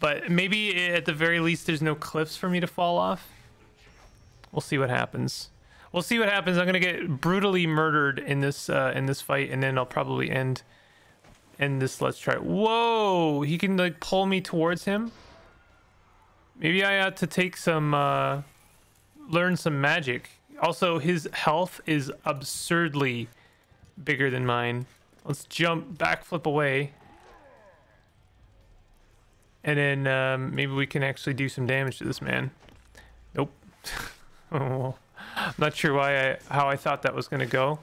But maybe at the very least, there's no cliffs for me to fall off. We'll see what happens. We'll see what happens. I'm gonna get brutally murdered in this uh, in this fight, and then I'll probably end end this. Let's try. Whoa! He can like pull me towards him. Maybe I ought to take some uh, learn some magic. Also, his health is absurdly bigger than mine. Let's jump, backflip away. And then um, maybe we can actually do some damage to this man. Nope. oh. I'm not sure why I how I thought that was gonna go.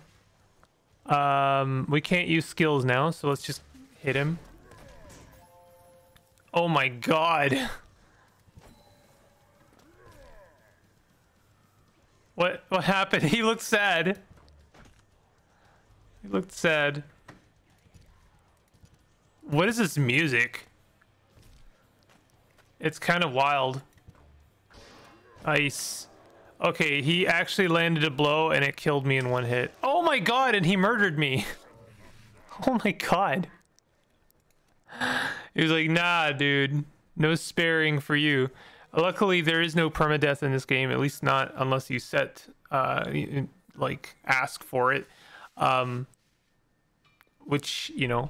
Um, we can't use skills now, so let's just hit him. Oh my god. What what happened? He looked sad. He looked sad. What is this music? It's kind of wild. Ice. Okay, he actually landed a blow and it killed me in one hit. Oh my god, and he murdered me. Oh my god. He was like, nah, dude. No sparing for you. Luckily, there is no permadeath in this game, at least not unless you set, uh, like, ask for it. Um, which, you know,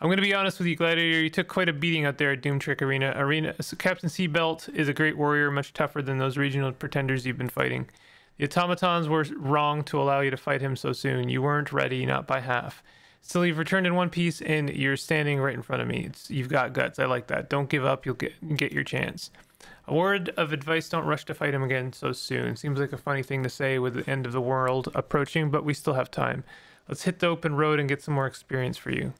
I'm going to be honest with you, Gladiator. You took quite a beating out there at Doomtrek Arena. Arena so Captain Seabelt is a great warrior, much tougher than those regional pretenders you've been fighting. The automatons were wrong to allow you to fight him so soon. You weren't ready, not by half. Still, you've returned in one piece, and you're standing right in front of me. It's, you've got guts. I like that. Don't give up. You'll get get your chance. A word of advice: Don't rush to fight him again so soon. Seems like a funny thing to say with the end of the world approaching, but we still have time. Let's hit the open road and get some more experience for you.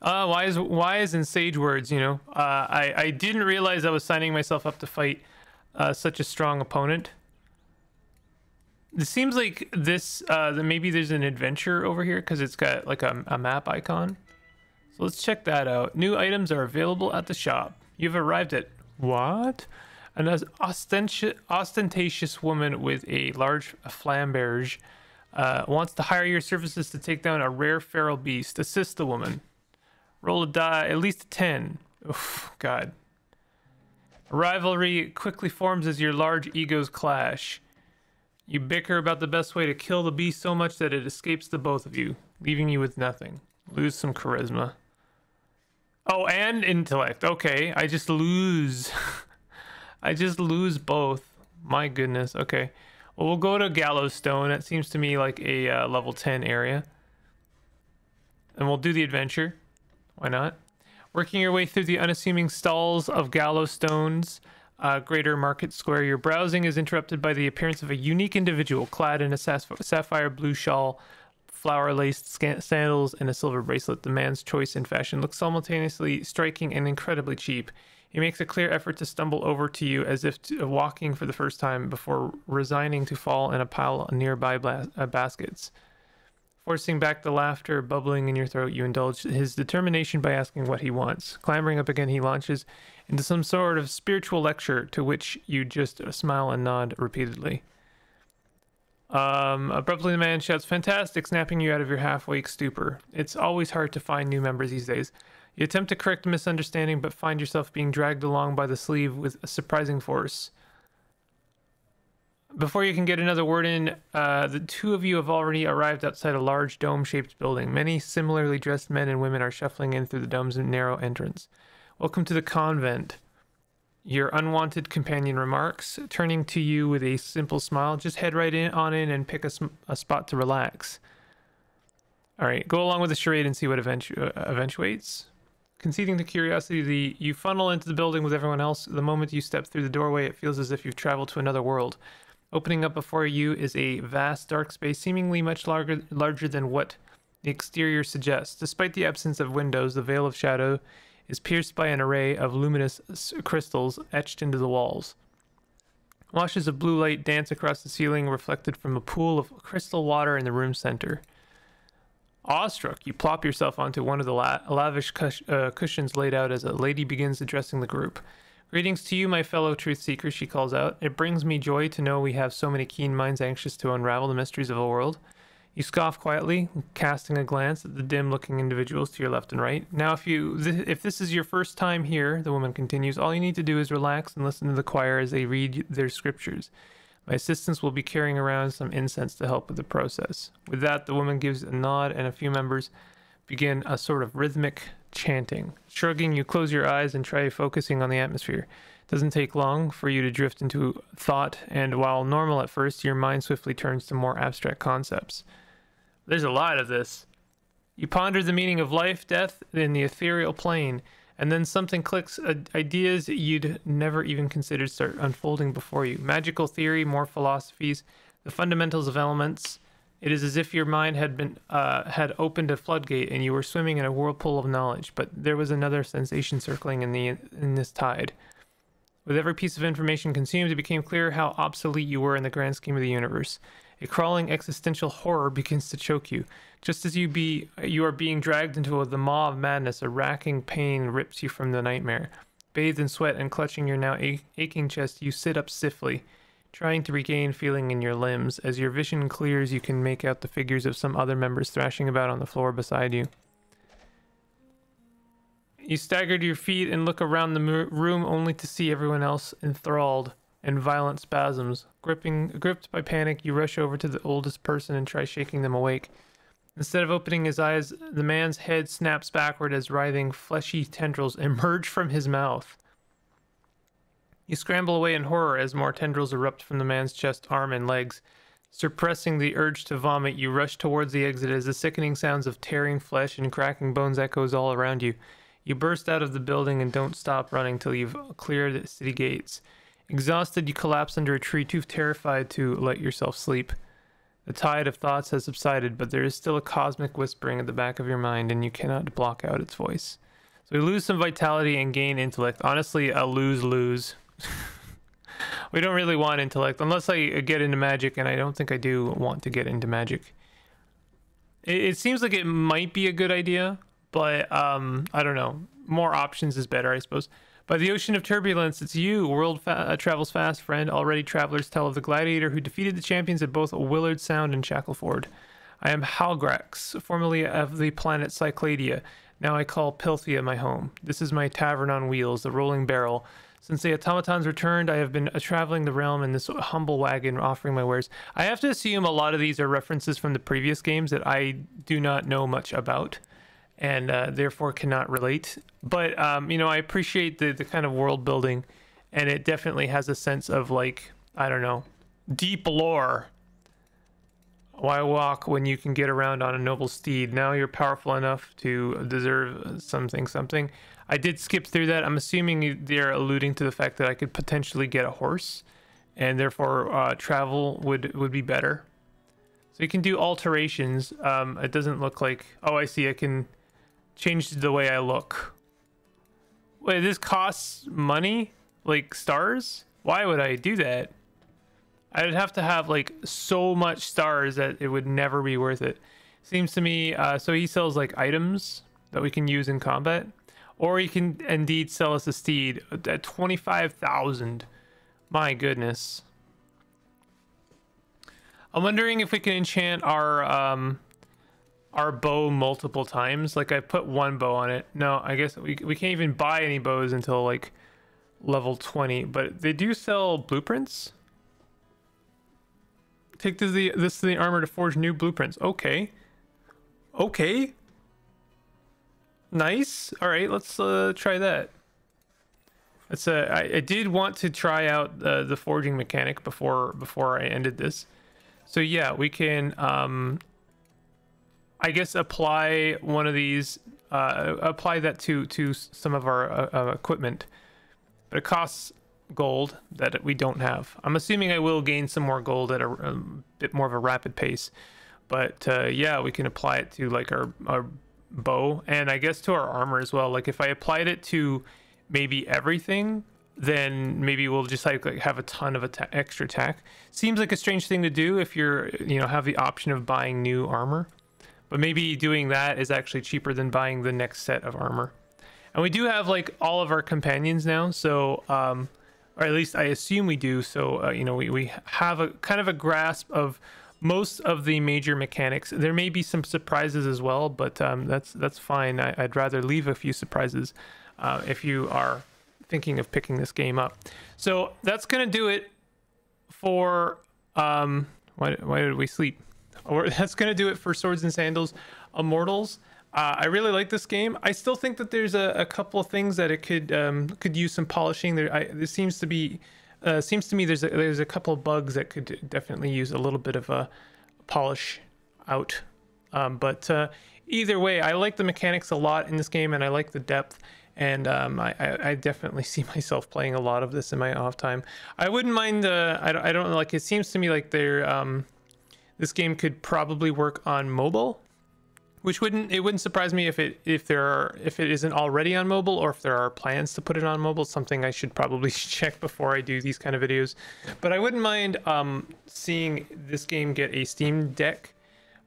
Uh, wise, wise and sage words. You know, uh, I I didn't realize I was signing myself up to fight uh, such a strong opponent. It seems like this. Uh, maybe there's an adventure over here because it's got like a, a map icon. So let's check that out. New items are available at the shop. You've arrived at what? An ostentatious woman with a large flamberge uh, wants to hire your services to take down a rare feral beast. Assist the woman. Roll a die, at least a 10. Oof, God. Rivalry quickly forms as your large egos clash. You bicker about the best way to kill the beast so much that it escapes the both of you, leaving you with nothing. Lose some charisma. Oh, and intellect. Okay, I just lose. I just lose both. My goodness. Okay. Well, we'll go to Gallows Stone. That seems to me like a uh, level 10 area. And we'll do the adventure. Why not? Working your way through the unassuming stalls of Gallows Stones, uh, Greater Market Square, your browsing is interrupted by the appearance of a unique individual clad in a sapphire blue shawl, flower laced sandals, and a silver bracelet. The man's choice in fashion looks simultaneously striking and incredibly cheap. He makes a clear effort to stumble over to you as if to, walking for the first time before resigning to fall in a pile of nearby bla- uh, baskets. Forcing back the laughter bubbling in your throat, you indulge his determination by asking what he wants. Clambering up again, he launches into some sort of spiritual lecture to which you just smile and nod repeatedly. Um, abruptly, the man shouts, Fantastic, snapping you out of your half wake stupor. It's always hard to find new members these days. You attempt to correct a misunderstanding, but find yourself being dragged along by the sleeve with a surprising force. Before you can get another word in, uh, the two of you have already arrived outside a large dome shaped building. Many similarly dressed men and women are shuffling in through the dome's narrow entrance. Welcome to the convent. Your unwanted companion remarks, turning to you with a simple smile. Just head right in on in and pick a, a spot to relax. All right, go along with the charade and see what eventu- uh, eventuates. Conceding to curiosity, the, you funnel into the building with everyone else. The moment you step through the doorway, it feels as if you've traveled to another world. Opening up before you is a vast dark space, seemingly much larger, larger than what the exterior suggests. Despite the absence of windows, the veil of shadow is pierced by an array of luminous crystals etched into the walls. Washes of blue light dance across the ceiling, reflected from a pool of crystal water in the room center. Awestruck, you plop yourself onto one of the la- lavish cush- uh, cushions laid out as a lady begins addressing the group. Greetings to you, my fellow truth seekers, she calls out. It brings me joy to know we have so many keen minds anxious to unravel the mysteries of the world. You scoff quietly, casting a glance at the dim-looking individuals to your left and right. Now, if you th- if this is your first time here, the woman continues, all you need to do is relax and listen to the choir as they read their scriptures. My assistants will be carrying around some incense to help with the process. With that, the woman gives a nod, and a few members begin a sort of rhythmic chanting. Shrugging, you close your eyes and try focusing on the atmosphere. It doesn't take long for you to drift into thought, and while normal at first, your mind swiftly turns to more abstract concepts. There's a lot of this. You ponder the meaning of life, death, in the ethereal plane, and then something clicks. Uh, ideas you'd never even considered start unfolding before you. Magical theory, more philosophies, the fundamentals of elements. It is as if your mind had been uh, had opened a floodgate and you were swimming in a whirlpool of knowledge. But there was another sensation circling in the in this tide. With every piece of information consumed, it became clear how obsolete you were in the grand scheme of the universe. A crawling existential horror begins to choke you. Just as you be you are being dragged into the maw of madness, a racking pain rips you from the nightmare. Bathed in sweat and clutching your now aching chest, you sit up stiffly, trying to regain feeling in your limbs. As your vision clears, you can make out the figures of some other members thrashing about on the floor beside you. You stagger to your feet and look around the room only to see everyone else enthralled in violent spasms. Gripping, gripped by panic, you rush over to the oldest person and try shaking them awake. Instead of opening his eyes, the man's head snaps backward as writhing, fleshy tendrils emerge from his mouth. You scramble away in horror as more tendrils erupt from the man's chest, arm, and legs. Suppressing the urge to vomit, you rush towards the exit as the sickening sounds of tearing flesh and cracking bones echoes all around you. You burst out of the building and don't stop running till you've cleared the city gates. Exhausted, you collapse under a tree, too terrified to let yourself sleep. The tide of thoughts has subsided, but there is still a cosmic whispering at the back of your mind, and you cannot block out its voice. So we lose some vitality and gain intellect. Honestly, a lose lose. we don't really want intellect, unless I get into magic, and I don't think I do want to get into magic. It, it seems like it might be a good idea, but um, I don't know. More options is better, I suppose. By the ocean of turbulence, it's you. World fa- uh, travels fast, friend. Already travelers tell of the gladiator who defeated the champions at both Willard Sound and Shackleford. I am Halgrax, formerly of the planet Cycladia. Now I call Pilthia my home. This is my tavern on wheels, the rolling barrel. Since the automatons returned, I have been uh, traveling the realm in this humble wagon offering my wares. I have to assume a lot of these are references from the previous games that I do not know much about and uh, therefore cannot relate. But um, you know, I appreciate the the kind of world building, and it definitely has a sense of like I don't know, deep lore. Why walk when you can get around on a noble steed? Now you're powerful enough to deserve something, something. I did skip through that. I'm assuming they're alluding to the fact that I could potentially get a horse, and therefore uh, travel would would be better. So you can do alterations. Um, it doesn't look like. Oh, I see. I can change the way I look. Wait, this costs money? Like stars? Why would I do that? I'd have to have like so much stars that it would never be worth it. Seems to me, uh, so he sells like items that we can use in combat. Or he can indeed sell us a steed at 25,000. My goodness. I'm wondering if we can enchant our um, our bow multiple times. Like I put one bow on it. No, I guess we we can't even buy any bows until like level 20. But they do sell blueprints. Take this the this to the armor to forge new blueprints. Okay. Okay. Nice. All right, let's uh, try that. That's uh, I, I did want to try out uh, the forging mechanic before before I ended this. So yeah, we can um, I guess apply one of these, uh, apply that to to some of our uh, uh, equipment, but it costs gold that we don't have. I'm assuming I will gain some more gold at a, a bit more of a rapid pace, but uh, yeah, we can apply it to like our our bow and I guess to our armor as well. Like if I applied it to maybe everything, then maybe we'll just like, like have a ton of atta- extra attack. Seems like a strange thing to do if you're you know have the option of buying new armor, but maybe doing that is actually cheaper than buying the next set of armor. And we do have like all of our companions now, so um, or at least I assume we do. So uh, you know we we have a kind of a grasp of most of the major mechanics. There may be some surprises as well, but um, that's that's fine. I, would rather leave a few surprises uh, if you are thinking of picking this game up. So that's gonna do it for um. Why, why did we sleep? Or that's gonna do it for Swords and Sandals Immortals. Uh, I really like this game. I still think that there's a, a couple of things that it could um, could use some polishing. There, I, seems to be uh, seems to me there's a, there's a couple of bugs that could definitely use a little bit of a polish out. Um, but uh, either way, I like the mechanics a lot in this game, and I like the depth and um, I, I, definitely see myself playing a lot of this in my off time. I wouldn't mind. Uh, I, don't, I don't like. It seems to me like they're um, this game could probably work on mobile, which wouldn't it wouldn't surprise me if it if there are if it isn't already on mobile or if there are plans to put it on mobile. Something I should probably check before I do these kind of videos. But I wouldn't mind um, seeing this game get a Steam Deck.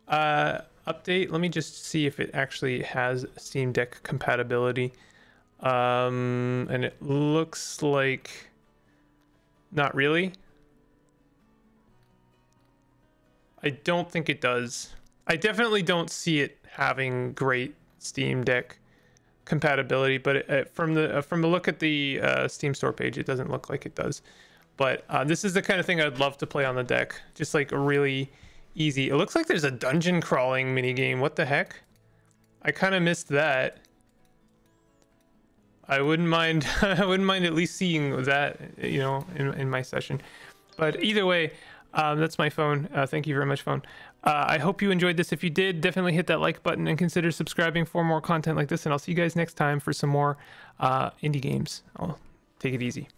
Uh, update let me just see if it actually has steam deck compatibility um, and it looks like not really. I don't think it does. I definitely don't see it having great Steam Deck compatibility, but it, uh, from the uh, from the look at the uh, Steam Store page, it doesn't look like it does. But uh, this is the kind of thing I'd love to play on the deck, just like a really easy. It looks like there's a dungeon crawling mini game. What the heck? I kind of missed that. I wouldn't mind. I wouldn't mind at least seeing that, you know, in, in my session. But either way, um, that's my phone. Uh, thank you very much, phone. Uh, I hope you enjoyed this. If you did, definitely hit that like button and consider subscribing for more content like this. And I'll see you guys next time for some more uh, indie games. I'll take it easy.